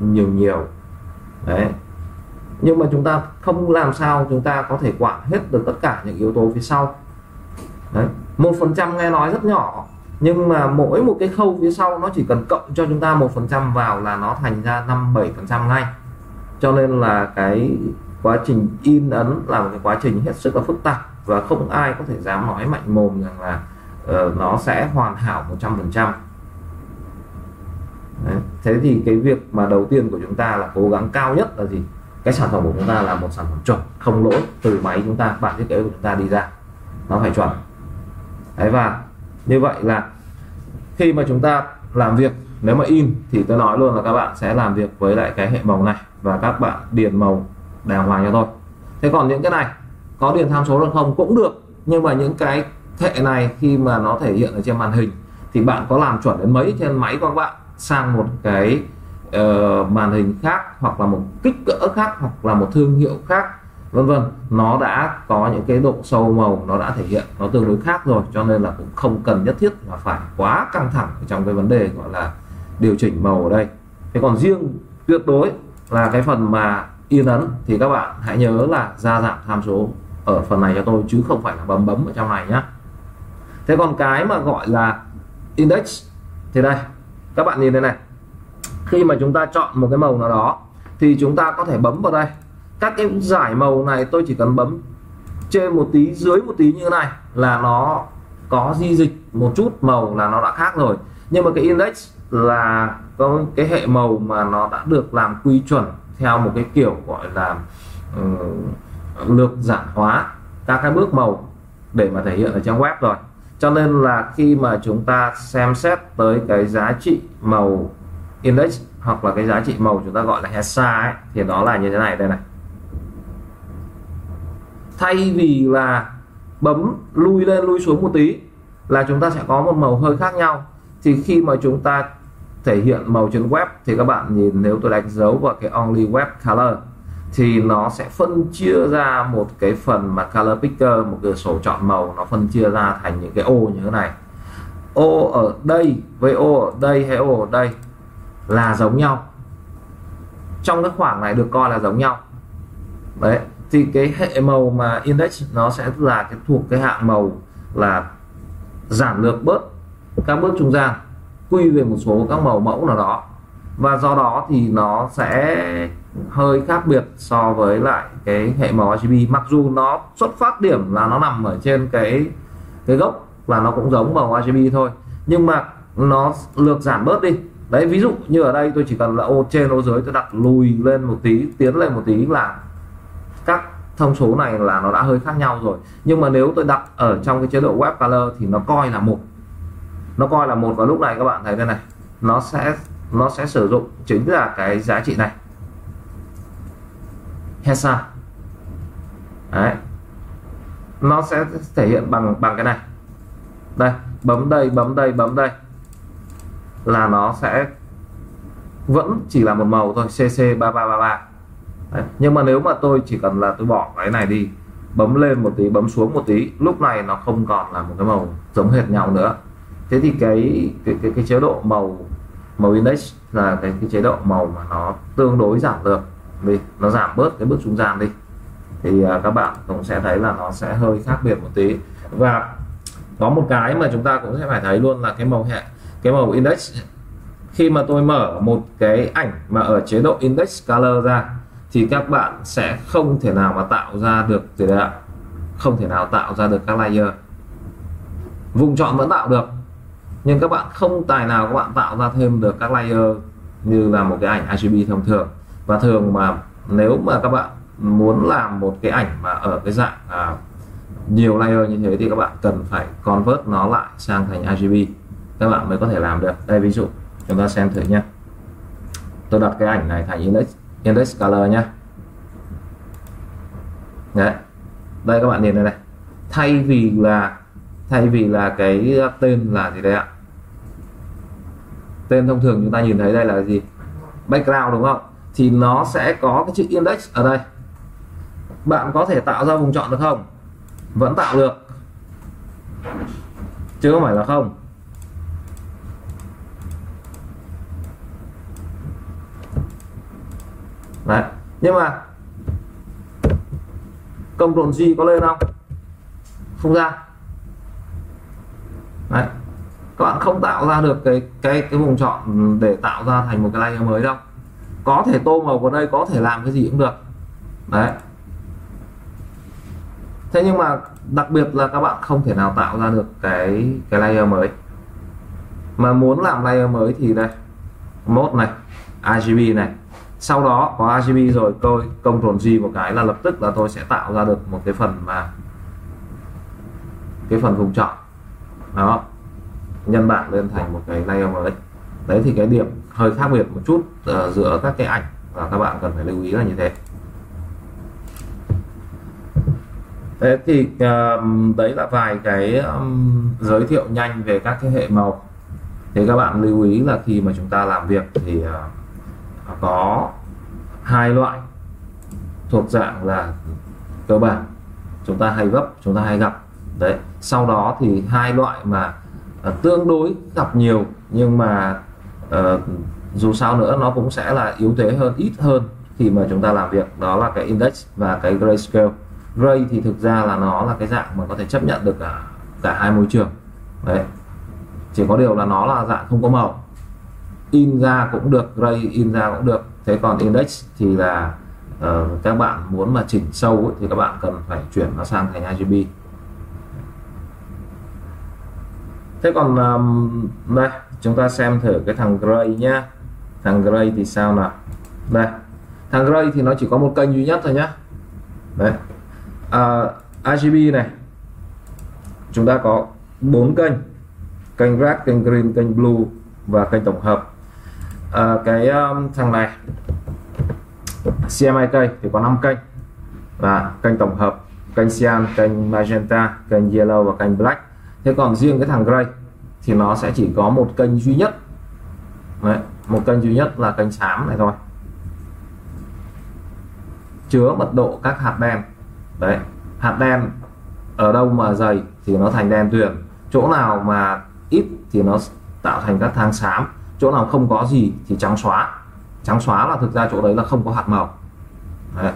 nhiều nhiều. Đấy. Nhưng mà chúng ta không làm sao chúng ta có thể quản hết được tất cả những yếu tố phía sau. Đấy. Một phần trăm nghe nói rất nhỏ, nhưng mà mỗi một cái khâu phía sau nó chỉ cần cộng cho chúng ta một phần trăm vào là nó thành ra năm, bảy phần trăm ngay. Cho nên là cái quá trình in ấn là một cái quá trình hết sức là phức tạp và không ai có thể dám nói mạnh mồm rằng là uh, nó sẽ hoàn hảo 100% Đấy. thế thì cái việc mà đầu tiên của chúng ta là cố gắng cao nhất là gì? Cái sản phẩm của chúng ta là một sản phẩm chuẩn không lỗi từ máy chúng ta bản thiết kế của chúng ta đi ra. Nó phải chuẩn. Đấy và như vậy là khi mà chúng ta làm việc nếu mà in thì tôi nói luôn là các bạn sẽ làm việc với lại cái hệ màu này và các bạn điền màu đàng hoàng cho tôi thế còn những cái này có điền tham số được không? Cũng được nhưng mà những cái hệ này khi mà nó thể hiện ở trên màn hình thì bạn có làm chuẩn đến mấy trên máy của các bạn? Sang một cái uh, màn hình khác hoặc là một kích cỡ khác hoặc là một thương hiệu khác vân vân. Nó đã có những cái độ sâu màu nó đã thể hiện nó tương đối khác rồi cho nên là cũng không cần nhất thiết là phải quá căng thẳng trong cái vấn đề gọi là điều chỉnh màu ở đây. Thế còn riêng tuyệt đối là cái phần mà in ấn, thì các bạn hãy nhớ là gia giảm tham số ở phần này cho tôi, chứ không phải là bấm bấm ở trong này nhá. Thế còn cái mà gọi là index, thì đây, các bạn nhìn đây này. Khi mà chúng ta chọn một cái màu nào đó, thì chúng ta có thể bấm vào đây. Các cái giải màu này tôi chỉ cần bấm trên một tí, dưới một tí như thế này là nó có di dịch một chút màu là nó đã khác rồi. Nhưng mà cái index là có cái hệ màu mà nó đã được làm quy chuẩn theo một cái kiểu gọi là ừ, uh, lược giản hóa các cái bước màu để mà thể hiện ở trang web rồi. Cho nên là khi mà chúng ta xem xét tới cái giá trị màu index hoặc là cái giá trị màu chúng ta gọi là HESA ấy, thì nó là như thế này đây này. Thay vì là bấm lui lên lui xuống một tí là chúng ta sẽ có một màu hơi khác nhau. Thì khi mà chúng ta thể hiện màu trên web thì các bạn nhìn, nếu tôi đánh dấu vào cái only web color thì nó sẽ phân chia ra một cái phần mà color picker một cửa sổ chọn màu, nó phân chia ra thành những cái ô như thế này. Ô ở đây với ô ở đây hay ô ở đây là giống nhau. Trong cái khoảng này được coi là giống nhau. Đấy, thì cái hệ màu mà index nó sẽ là cái thuộc cái hạng màu là giảm lược bớt các bước trung gian quy về một số các màu mẫu nào đó. Và do đó thì nó sẽ hơi khác biệt so với lại cái hệ màu RGB mặc dù nó xuất phát điểm là nó nằm ở trên cái cái gốc là nó cũng giống màu RGB thôi. Nhưng mà nó lược giảm bớt đi. Đấy, ví dụ như ở đây tôi chỉ cần là ô, trên ô dưới tôi đặt lùi lên một tí, tiến lên một tí là các thông số này là nó đã hơi khác nhau rồi. Nhưng mà nếu tôi đặt ở trong cái chế độ web color thì nó coi là một nó coi là một vào lúc này các bạn thấy đây này. Nó sẽ nó sẽ sử dụng chính là cái giá trị này. HESA đấy. Nó sẽ thể hiện bằng bằng cái này. Đây, bấm đây bấm đây bấm đây. Là nó sẽ vẫn chỉ là một màu thôi CC3333 Đấy. nhưng mà nếu mà tôi chỉ cần là tôi bỏ cái này đi, bấm lên một tí, bấm xuống một tí, lúc này nó không còn là một cái màu giống hệt nhau nữa thế thì cái cái cái, cái chế độ màu màu index là cái, cái chế độ màu mà nó tương đối giảm được. Đi nó giảm bớt cái bước trung gian đi. Thì uh, các bạn cũng sẽ thấy là nó sẽ hơi khác biệt một tí. Và có một cái mà chúng ta cũng sẽ phải thấy luôn là cái màu hệ cái màu index. Khi mà tôi mở một cái ảnh mà ở chế độ index color ra thì các bạn sẽ không thể nào mà tạo ra được gì đấy ạ? Không thể nào tạo ra được các layer. Vùng chọn vẫn tạo được nhưng các bạn không tài nào các bạn tạo ra thêm được các layer như là một cái ảnh RGB thông thường. Và thường mà nếu mà các bạn muốn làm một cái ảnh mà ở cái dạng à, nhiều layer như thế thì các bạn cần phải convert nó lại sang thành RGB các bạn mới có thể làm được. Đây ví dụ chúng ta xem thử nhé tôi đặt cái ảnh này thành index index color nhé đấy. Đây các bạn nhìn đây này. Thay vì là thay vì là cái tên là gì đây ạ? Tên thông thường chúng ta nhìn thấy đây là gì? Background đúng không? Thì nó sẽ có cái chữ index ở đây. Bạn có thể tạo ra vùng chọn được không? Vẫn tạo được. Chứ không phải là không. Đấy. Nhưng mà công trộn G có lên không? Không ra đấy. Các bạn không tạo ra được cái cái cái vùng chọn để tạo ra thành một cái layer mới đâu. Có thể tô màu vào đây, có thể làm cái gì cũng được. Đấy. Thế nhưng mà đặc biệt là các bạn không thể nào tạo ra được cái cái layer mới. Mà muốn làm layer mới thì đây mode này RGB này. Sau đó có RGB rồi, tôi Ctrl G một cái là lập tức là tôi sẽ tạo ra được một cái phần mà, cái phần vùng chọn đó. Nhân bản lên thành một cái layer mới đấy thì cái điểm hơi khác biệt một chút uh, giữa các cái ảnh và các bạn cần phải lưu ý là như thế. Thế thì uh, đấy là vài cái um, giới thiệu nhanh về các cái hệ màu. Thì các bạn lưu ý là khi mà chúng ta làm việc thì uh, có hai loại thuộc dạng là cơ bản. Chúng ta hay gấp chúng ta hay gặp đấy sau đó thì hai loại mà uh, tương đối gặp nhiều nhưng mà uh, dù sao nữa nó cũng sẽ là yếu thế hơn ít hơn khi mà chúng ta làm việc. Đó là cái index và cái grayscale gray thì thực ra là nó là cái dạng mà có thể chấp nhận được cả cả hai môi trường. Đấy chỉ có điều là nó là dạng không có màu. In ra cũng được gray in ra cũng được. Thế còn index thì là uh, các bạn muốn mà chỉnh sâu ấy, thì các bạn cần phải chuyển nó sang thành RGB thế còn um, đây chúng ta xem thử cái thằng gray nhá. Thằng gray thì sao nào? Đây thằng gray thì nó chỉ có một kênh duy nhất thôi nhá. Đấy. À, RGB này. Chúng ta có bốn kênh. Kênh red kênh green kênh blue và kênh tổng hợp. À, cái um, thằng này CMYK thì có 5 kênh. Và kênh tổng hợp kênh cyan kênh magenta kênh yellow và kênh black thế còn riêng cái thằng gray thì nó sẽ chỉ có một kênh duy nhất. Đấy, một kênh duy nhất là kênh xám này thôi. Chứa mật độ các hạt đen. Đấy hạt đen ở đâu mà dày thì nó thành đen tuyền. Chỗ nào mà ít thì nó tạo thành các thang xám chỗ nào không có gì thì trắng xóa. Trắng xóa là thực ra chỗ đấy là không có hạt màu. Đấy.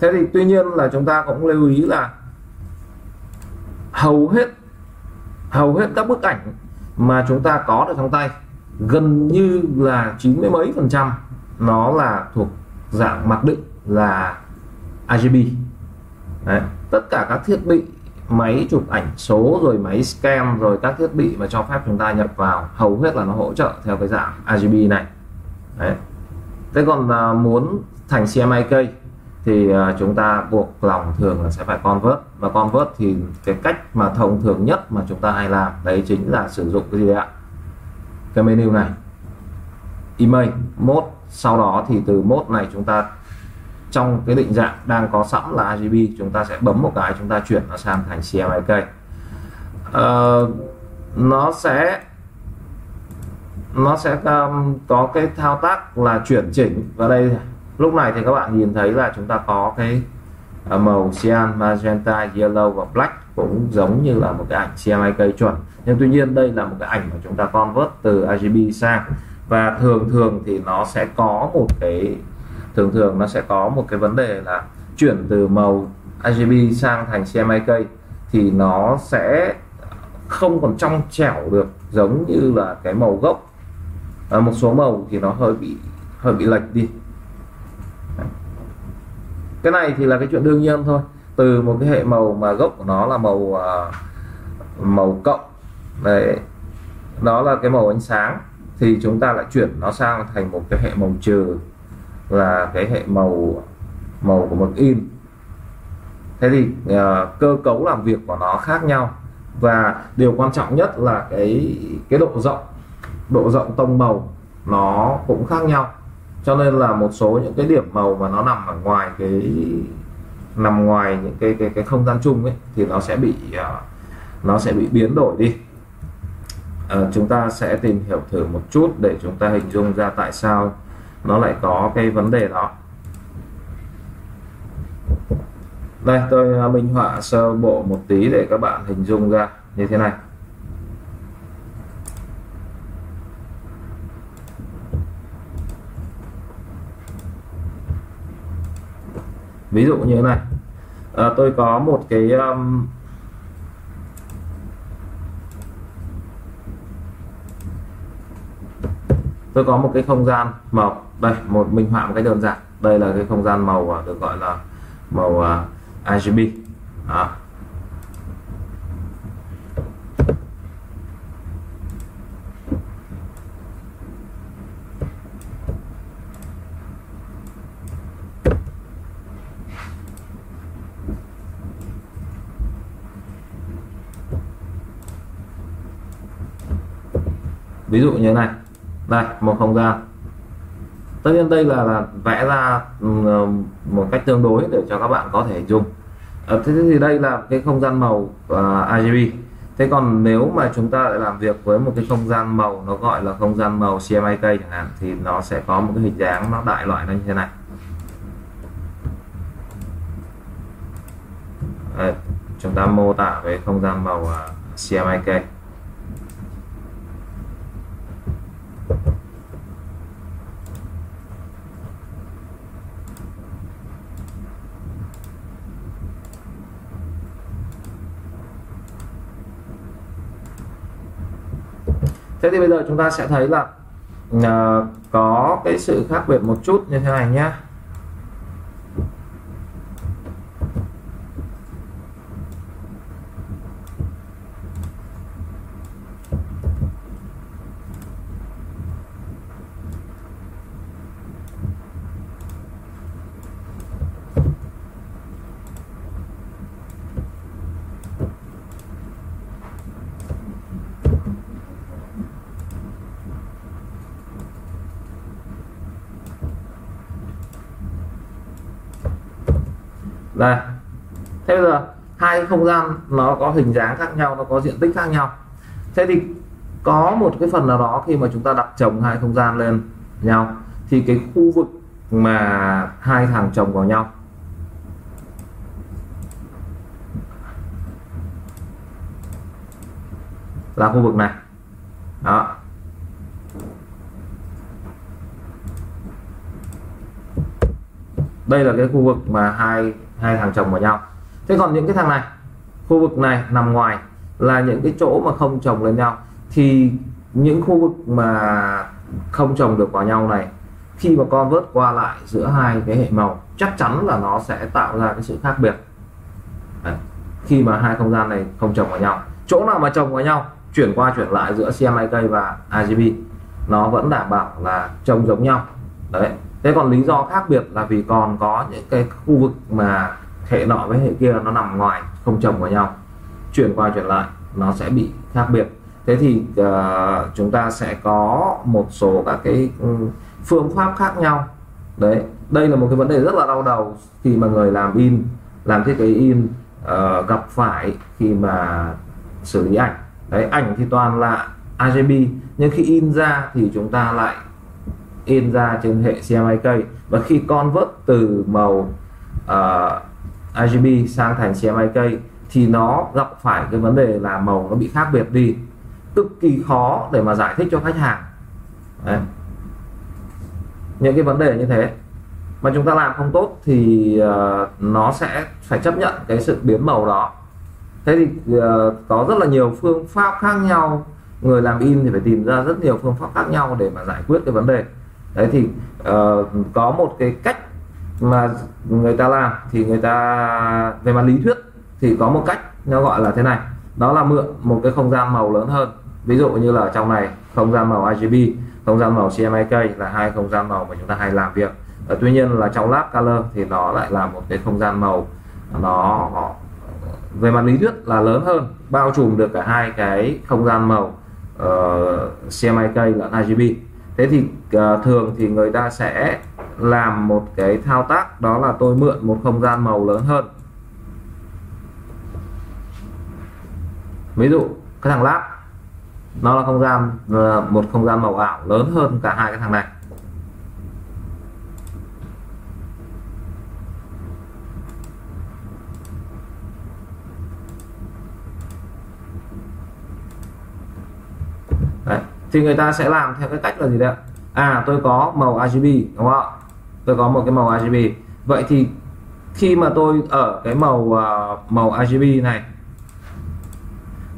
Thế thì tuy nhiên là chúng ta cũng lưu ý là hầu hết hầu hết các bức ảnh mà chúng ta có được trong tay gần như là chín mươi mấy phần trăm nó là thuộc dạng mặc định là RGB Đấy. tất cả các thiết bị, máy chụp ảnh số rồi máy scan rồi các thiết bị mà cho phép chúng ta nhập vào, hầu hết là nó hỗ trợ theo cái dạng RGB này Đấy. thế còn à, muốn thành CMYK thì uh, chúng ta buộc lòng thường là sẽ phải convert. Và convert thì cái cách mà thông thường nhất mà chúng ta hay làm đấy chính là sử dụng cái gì đấy ạ? Cái menu này. Email mode. Sau đó thì từ mode này chúng ta trong cái định dạng đang có sẵn là RGB chúng ta sẽ bấm một cái chúng ta chuyển nó sang thành CMYK uh, ờ, nó sẽ nó sẽ um, có cái thao tác là chuyển chỉnh. Vào đây lúc này thì các bạn nhìn thấy là chúng ta có cái à, màu cyan magenta yellow và black cũng giống như là một cái ảnh CMYK chuẩn. Nhưng tuy nhiên đây là một cái ảnh mà chúng ta convert từ RGB sang. Và thường thường thì nó sẽ có một cái thường thường nó sẽ có một cái vấn đề là chuyển từ màu RGB sang thành CMYK thì nó sẽ không còn trong trẻo được giống như là cái màu gốc. À, một số màu thì nó hơi bị hơi bị lệch đi cái này thì là cái chuyện đương nhiên thôi. Từ một cái hệ màu mà gốc của nó là màu uh, màu cộng. Đấy. Đó là cái màu ánh sáng. Thì chúng ta lại chuyển nó sang thành một cái hệ màu trừ là cái hệ màu màu của mực in. Thế thì uh, cơ cấu làm việc của nó khác nhau. Và điều quan trọng nhất là cái cái độ rộng. Độ rộng tông màu nó cũng khác nhau cho nên là một số những cái điểm màu mà nó nằm ở ngoài cái nằm ngoài những cái cái cái không gian chung ấy thì nó sẽ bị uh, nó sẽ bị biến đổi đi. Uh, chúng ta sẽ tìm hiểu thử một chút để chúng ta hình dung ra tại sao nó lại có cái vấn đề đó. Đây tôi à, minh họa sơ bộ một tí để các bạn hình dung ra như thế này. Ví dụ như thế này. À, tôi có một cái um, tôi có một cái không gian màu đây một minh họa một cái đơn giản. Đây là cái không gian màu à, được gọi là màu à, uh, RGB đó. Ví dụ như thế này. Đây một không gian. Tất nhiên đây là, là vẽ ra ừ, ờ, một cách tương đối để cho các bạn có thể dùng. À, thế thì đây là cái không gian màu ờ, uh, RGB thế còn nếu mà chúng ta lại làm việc với một cái không gian màu nó gọi là không gian màu CMYK chẳng hạn thì nó sẽ có một cái hình dáng nó đại loại nó như thế này. Đây, chúng ta mô tả về không gian màu uh, CMYK thế thì bây giờ chúng ta sẽ thấy là uh, có cái sự khác biệt một chút như thế này nhé đây thế bây giờ, hai không gian nó có hình dáng khác nhau, nó có diện tích khác nhau. Thế thì có một cái phần nào đó khi mà chúng ta đặt chồng hai không gian lên nhau, thì cái khu vực mà hai thằng chồng vào nhau là khu vực này. Đó. Đây là cái khu vực mà hai hai thằng chồng vào nhau. Thế còn những cái thằng này, khu vực này nằm ngoài là những cái chỗ mà không chồng lên nhau. Thì những khu vực mà không chồng được vào nhau này, khi mà con vớt qua lại giữa hai cái hệ màu, chắc chắn là nó sẽ tạo ra cái sự khác biệt. Đấy. khi mà hai không gian này không chồng vào nhau. Chỗ nào mà chồng vào nhau, chuyển qua chuyển lại giữa CMYK và RGB nó vẫn đảm bảo là trông giống nhau. Đấy thế còn lý do khác biệt là vì còn có những cái khu vực mà hệ nọ với hệ kia nó nằm ngoài không chồng vào nhau. Chuyển qua chuyển lại nó sẽ bị khác biệt. Thế thì uh, chúng ta sẽ có một số các cái ừ, phương pháp khác nhau. Đấy đây là một cái vấn đề rất là đau đầu khi mà người làm in làm thiết kế in uh, gặp phải khi mà xử lý ảnh. Đấy ảnh thì toàn là RGB nhưng khi in ra thì chúng ta lại in ra trên hệ CMYK và khi convert từ màu à, uh, RGB sang thành CMYK thì nó gặp phải cái vấn đề là màu nó bị khác biệt đi. Cực kỳ khó để mà giải thích cho khách hàng. Đấy. những cái vấn đề như thế. Mà chúng ta làm không tốt thì uh, nó sẽ phải chấp nhận cái sự biến màu đó. Thế thì uh, có rất là nhiều phương pháp khác nhau. Người làm in thì phải tìm ra rất nhiều phương pháp khác nhau để mà giải quyết cái vấn đề đấy thì uh, có một cái cách mà người ta làm thì người ta về mặt lý thuyết thì có một cách nó gọi là thế này. Đó là mượn một cái không gian màu lớn hơn. Ví dụ như là trong này không gian màu RGB không gian màu CMYK là hai không gian màu mà chúng ta hay làm việc. À, tuy nhiên là trong lab color thì nó lại là một cái không gian màu nó về mặt lý thuyết là lớn hơn bao trùm được cả hai cái không gian màu ờ, uh, CMYK lẫn RGB thế thì uh, thường thì người ta sẽ làm một cái thao tác đó là tôi mượn một không gian màu lớn hơn. Ví dụ cái thằng lab nó là không gian ờ, một không gian màu ảo lớn hơn cả hai cái thằng này Đấy thì người ta sẽ làm theo cái cách là gì đấy à tôi có màu RGB đúng không ạ? Tôi có một cái màu RGB vậy thì khi mà tôi ở cái màu uh, màu RGB này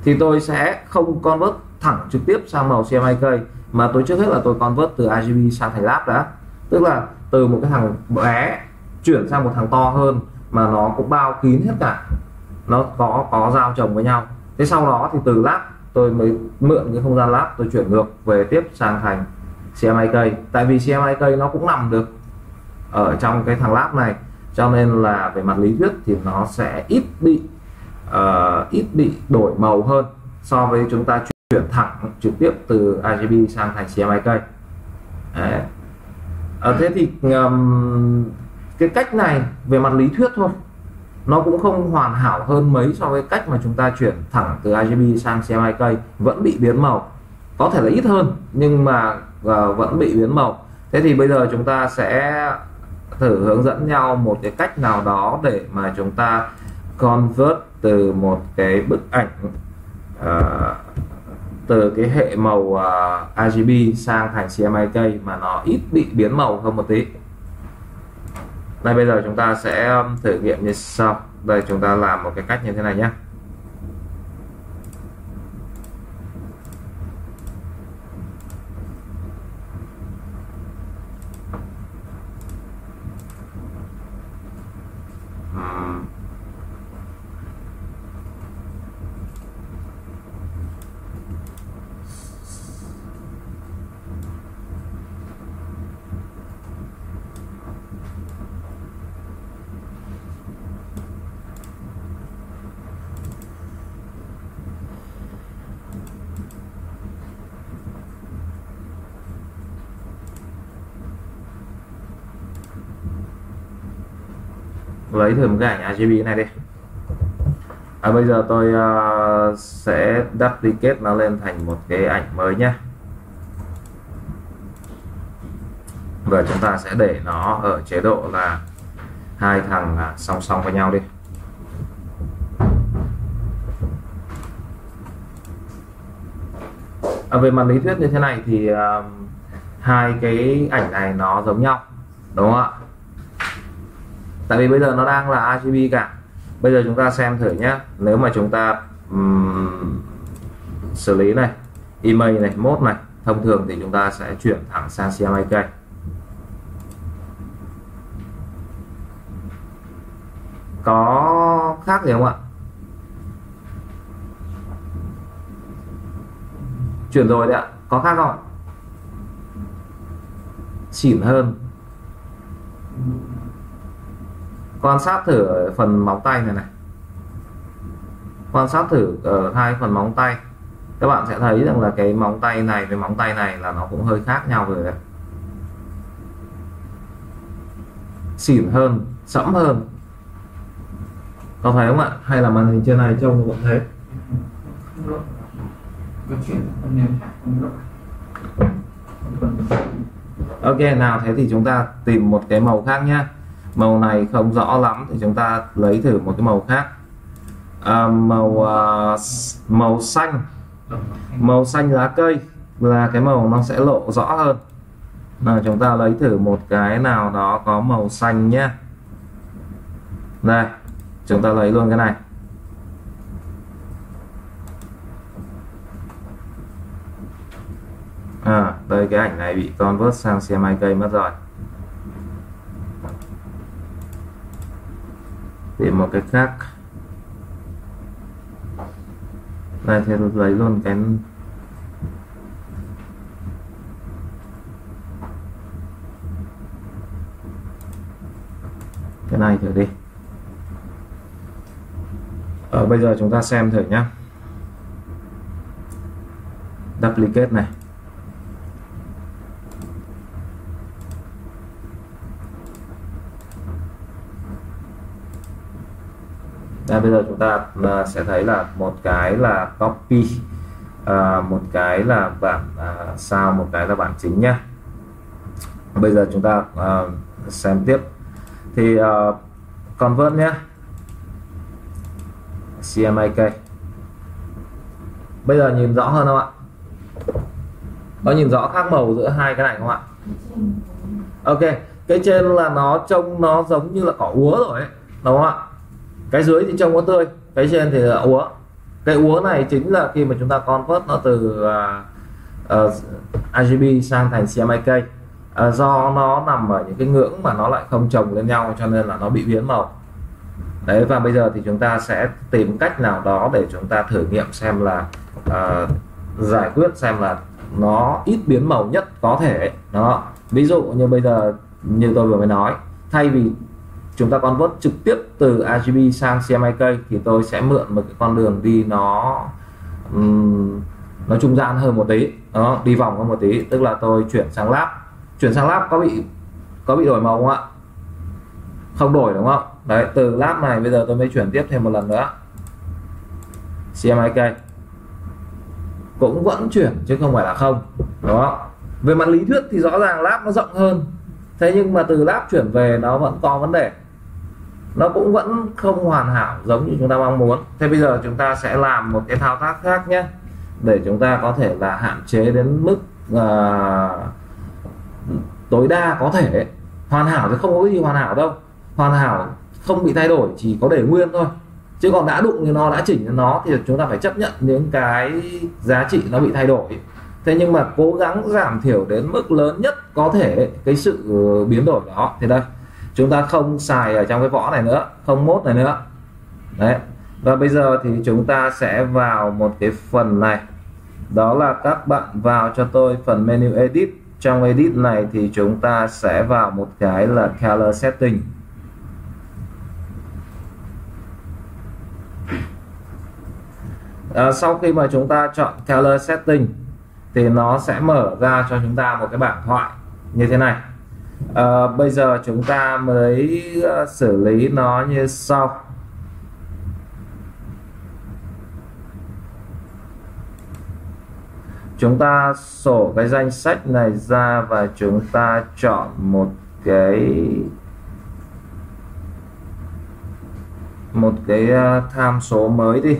thì tôi sẽ không convert thẳng trực tiếp sang màu CMYK mà tôi trước hết là tôi convert từ RGB sang thành lab đã. Tức là từ một cái thằng bé chuyển sang một thằng to hơn mà nó cũng bao kín hết cả. Nó có có giao chồng với nhau. Thế sau đó thì từ lab tôi mới mượn cái không gian lab tôi chuyển ngược về tiếp sang thành CMYK tại vì CMYK nó cũng nằm được ở trong cái thằng lab này cho nên là về mặt lý thuyết thì nó sẽ ít bị uh, ít bị đổi màu hơn so với chúng ta chuyển thẳng trực tiếp từ RGB sang thành CMYK Đấy. À, thế thì um, cái cách này về mặt lý thuyết thôi nó cũng không hoàn hảo hơn mấy so với cách mà chúng ta chuyển thẳng từ RGB sang CMYK vẫn bị biến màu. Có thể là ít hơn nhưng mà à, vẫn bị biến màu. Thế thì bây giờ chúng ta sẽ thử hướng dẫn nhau một cái cách nào đó để mà chúng ta convert từ một cái bức ảnh uh, từ cái hệ màu à, uh, RGB sang thành CMYK mà nó ít bị biến màu hơn một tí đây, bây giờ chúng ta sẽ um, thử nghiệm như sau. Đây, chúng ta làm một cái cách như thế này nhé lấy thử một cái ảnh RGB này đi. À, bây giờ tôi uh, sẽ duplicate nó lên thành một cái ảnh mới nhé và chúng ta sẽ để nó ở chế độ là hai thằng à, song song với nhau đi. À, về mặt lý thuyết như thế này thì uh, hai cái ảnh này nó giống nhau đúng không ạ? Tại vì bây giờ nó đang là RGB cả. Bây giờ chúng ta xem thử nhé nếu mà chúng ta um, xử lý này email này mode này thông thường thì chúng ta sẽ chuyển thẳng sang CMYK có khác gì không ạ? Chuyển rồi đấy ạ. Có khác không xỉn hơn quan sát thử ở phần móng tay này này. Quan sát thử ở hai phần móng tay. Các bạn sẽ thấy rằng là cái móng tay này với móng tay này là nó cũng hơi khác nhau rồi đấy. Xỉn hơn, sẫm hơn. Có thấy không ạ? Hay là màn hình trên này trông vẫn thế ok, nào, thế thì chúng ta tìm một cái màu khác nhá màu này không rõ lắm thì chúng ta lấy thử một cái màu khác. À, màu uh, màu xanh. Màu xanh lá cây là cái màu nó sẽ lộ rõ hơn. Nào chúng ta lấy thử một cái nào đó có màu xanh nhé. Đây chúng ta lấy luôn cái này. À đây cái ảnh này bị convert sang CMYK mất rồi. Tìm một cái khác. Đây thì lấy luôn cái cái này thử đi. Ở bây giờ chúng ta xem thử nhé duplicate này. Đây, bây giờ chúng ta uh, sẽ thấy là một cái là copy uh, một cái là bản uh, à, sao một cái là bản chính nhé bây giờ chúng ta uh, xem tiếp. Thì uh, convert nhé CMYK bây giờ nhìn rõ hơn không ạ? Có nhìn rõ khác màu giữa hai cái này không ạ? Ok cái trên là nó trông nó giống như là cỏ úa rồi ấy đúng không ạ? Cái dưới thì trông có tươi cái trên thì là úa. Cái úa này chính là khi mà chúng ta convert nó từ à, ờ, uh, uh, RGB sang thành CMYK uh, à, do nó nằm ở những cái ngưỡng mà nó lại không chồng lên nhau cho nên là nó bị biến màu. Đấy và bây giờ thì chúng ta sẽ tìm cách nào đó để chúng ta thử nghiệm xem là uh, giải quyết xem là nó ít biến màu nhất có thể. Đó ví dụ như bây giờ như tôi vừa mới nói thay vì chúng ta convert trực tiếp từ RGB sang CMYK thì tôi sẽ mượn một cái con đường đi nó um, nó trung gian hơn một tí. Đó đi vòng hơn một tí. Tức là tôi chuyển sang lab. Chuyển sang lab có bị có bị đổi màu không ạ? Không đổi đúng không? Đấy từ lab này bây giờ tôi mới chuyển tiếp thêm một lần nữa. CMYK cũng vẫn chuyển chứ không phải là không. Đó về mặt lý thuyết thì rõ ràng lab nó rộng hơn. Thế nhưng mà từ lab chuyển về nó vẫn có vấn đề nó cũng vẫn không hoàn hảo giống như chúng ta mong muốn. Thế bây giờ chúng ta sẽ làm một cái thao tác khác nhé để chúng ta có thể là hạn chế đến mức uh, tối đa có thể. Hoàn hảo thì không có cái gì hoàn hảo đâu. Hoàn hảo không bị thay đổi chỉ có để nguyên thôi. Chứ còn đã đụng thì nó đã chỉnh cho nó thì chúng ta phải chấp nhận những cái giá trị nó bị thay đổi. Thế nhưng mà cố gắng giảm thiểu đến mức lớn nhất có thể cái sự biến đổi đó. Thì đây chúng ta không xài ở trong cái võ này nữa không mốt này nữa. Đấy. Và bây giờ thì chúng ta sẽ vào một cái phần này. Đó là các bạn vào cho tôi phần menu edit. Trong edit này thì chúng ta sẽ vào một cái là color setting. À, sau khi mà chúng ta chọn color setting thì nó sẽ mở ra cho chúng ta một cái bảng thoại như thế này à, bây giờ chúng ta mới ờ, xử lý nó như sau. Chúng ta sổ cái danh sách này ra và chúng ta chọn một cái một cái ờ, tham số mới đi.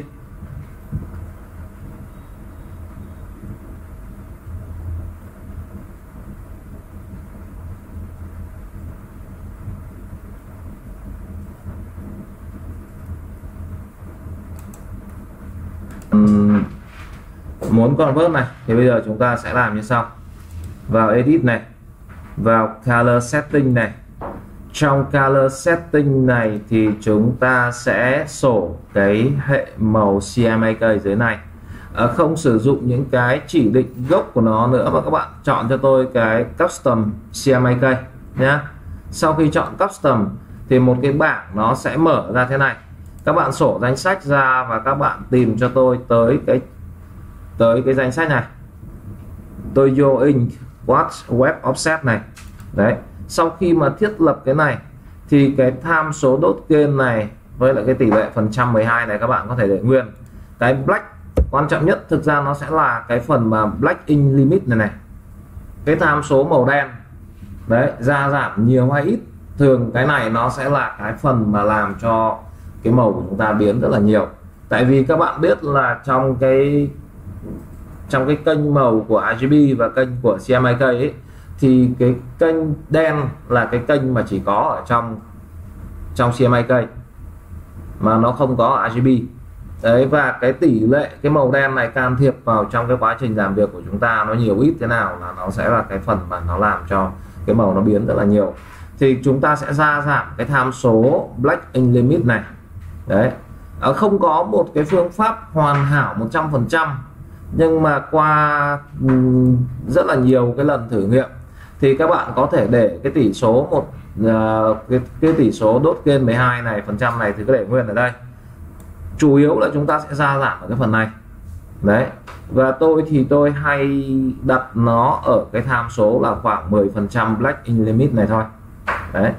Muốn convert này thì bây giờ chúng ta sẽ làm như sau. Vào edit này vào color setting này. Trong color setting này thì chúng ta sẽ sổ cái hệ màu CMYK dưới này. À, không sử dụng những cái chỉ định gốc của nó nữa mà các bạn chọn cho tôi cái custom CMYK nhé sau khi chọn custom thì một cái bảng nó sẽ mở ra thế này. Các bạn sổ danh sách ra và các bạn tìm cho tôi tới cái tới cái danh sách này. Tôi vô in watch web offset này. Đấy, sau khi mà thiết lập cái này, thì cái tham số đốt kênh này với lại cái tỷ lệ phần trăm 12 này các bạn có thể để nguyên. Cái black, quan trọng nhất, thực ra nó sẽ là cái phần mà black in limit này này. Cái tham số màu đen, đấy ra giảm nhiều hay ít, thường cái này nó sẽ là cái phần mà làm cho cái màu của chúng ta biến rất là nhiều. Tại vì các bạn biết là trong cái trong cái kênh màu của RGB và kênh của CMYK ấy, thì cái kênh đen là cái kênh mà chỉ có ở trong trong CMYK mà nó không có RGB đấy, và cái tỷ lệ, cái màu đen này can thiệp vào trong cái quá trình làm việc của chúng ta nó nhiều ít thế nào là nó sẽ là cái phần mà nó làm cho cái màu nó biến rất là nhiều. Thì chúng ta sẽ ra giảm cái tham số black in limit này. Đấy. Ờ, không có một cái phương pháp hoàn hảo 100% nhưng mà qua rất là nhiều cái lần thử nghiệm thì các bạn có thể để cái tỷ số một uh, cái, cái tỷ số đốt kênh 12 này phần trăm này thì cứ để nguyên ở đây. Chủ yếu là chúng ta sẽ ra giảm ở cái phần này. Đấy. Và tôi thì tôi hay đặt nó ở cái tham số là khoảng 10 phần trăm black in limit này thôi. Đấy.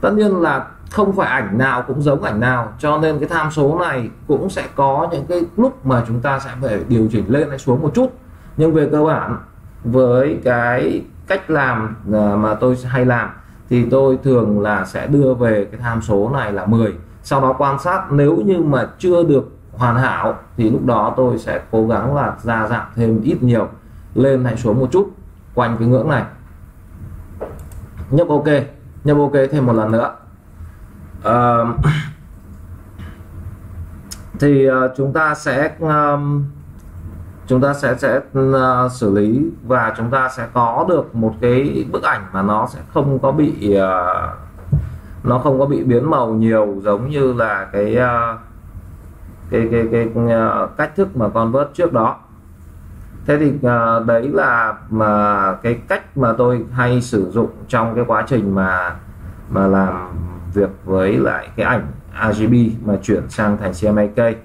Tất nhiên là không phải ảnh nào cũng giống ảnh nào. Cho nên cái tham số này cũng sẽ có những cái lúc mà chúng ta sẽ phải điều chỉnh lên hay xuống một chút. Nhưng về cơ bản, với cái cách làm ờ, mà tôi hay làm, thì tôi thường là sẽ đưa về cái tham số này là 10 sau đó quan sát, nếu như mà chưa được hoàn hảo, thì lúc đó tôi sẽ cố gắng là gia giảm thêm ít nhiều lên hay xuống một chút quanh cái ngưỡng này. Nhấp ok nhấp ok thêm một lần nữa thì uh, chúng ta sẽ um, chúng ta sẽ sẽ uh, xử lý và chúng ta sẽ có được một cái bức ảnh mà nó sẽ không có bị uh, nó không có bị biến màu nhiều giống như là cái uh, cái cái cái, cái uh, cách thức mà con vớt trước đó. Thế thì uh, đấy là mà cái cách mà tôi hay sử dụng trong cái quá trình mà mà làm việc với lại cái ảnh RGB mà chuyển sang thành CMYK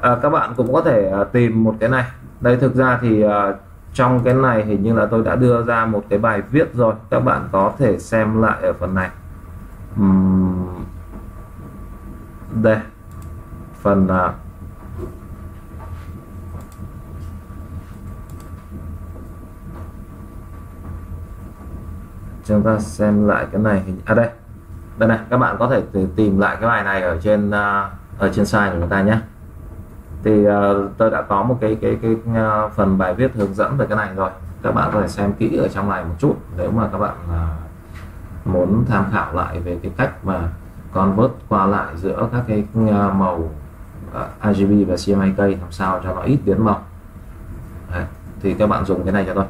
à, các bạn cũng có thể à, tìm một cái này. Đây thực ra thì à, trong cái này hình như là tôi đã đưa ra một cái bài viết rồi. Các bạn có thể xem lại ở phần này. Uhm, đây phần à, chúng ta xem lại cái này hình à đây đây này các bạn có thể tìm lại cái bài này ở trên uh, ở trên site của chúng ta nhé. Thì uh, tôi đã có một cái cái cái uh, phần bài viết hướng dẫn về cái này rồi. Các bạn có thể xem kỹ ở trong này một chút nếu mà các bạn uh, muốn tham khảo lại về cái cách mà convert qua lại giữa các cái uh, màu uh, RGB và CMYK làm sao cho nó ít biến màu. Đấy. thì các bạn dùng cái này cho tôi.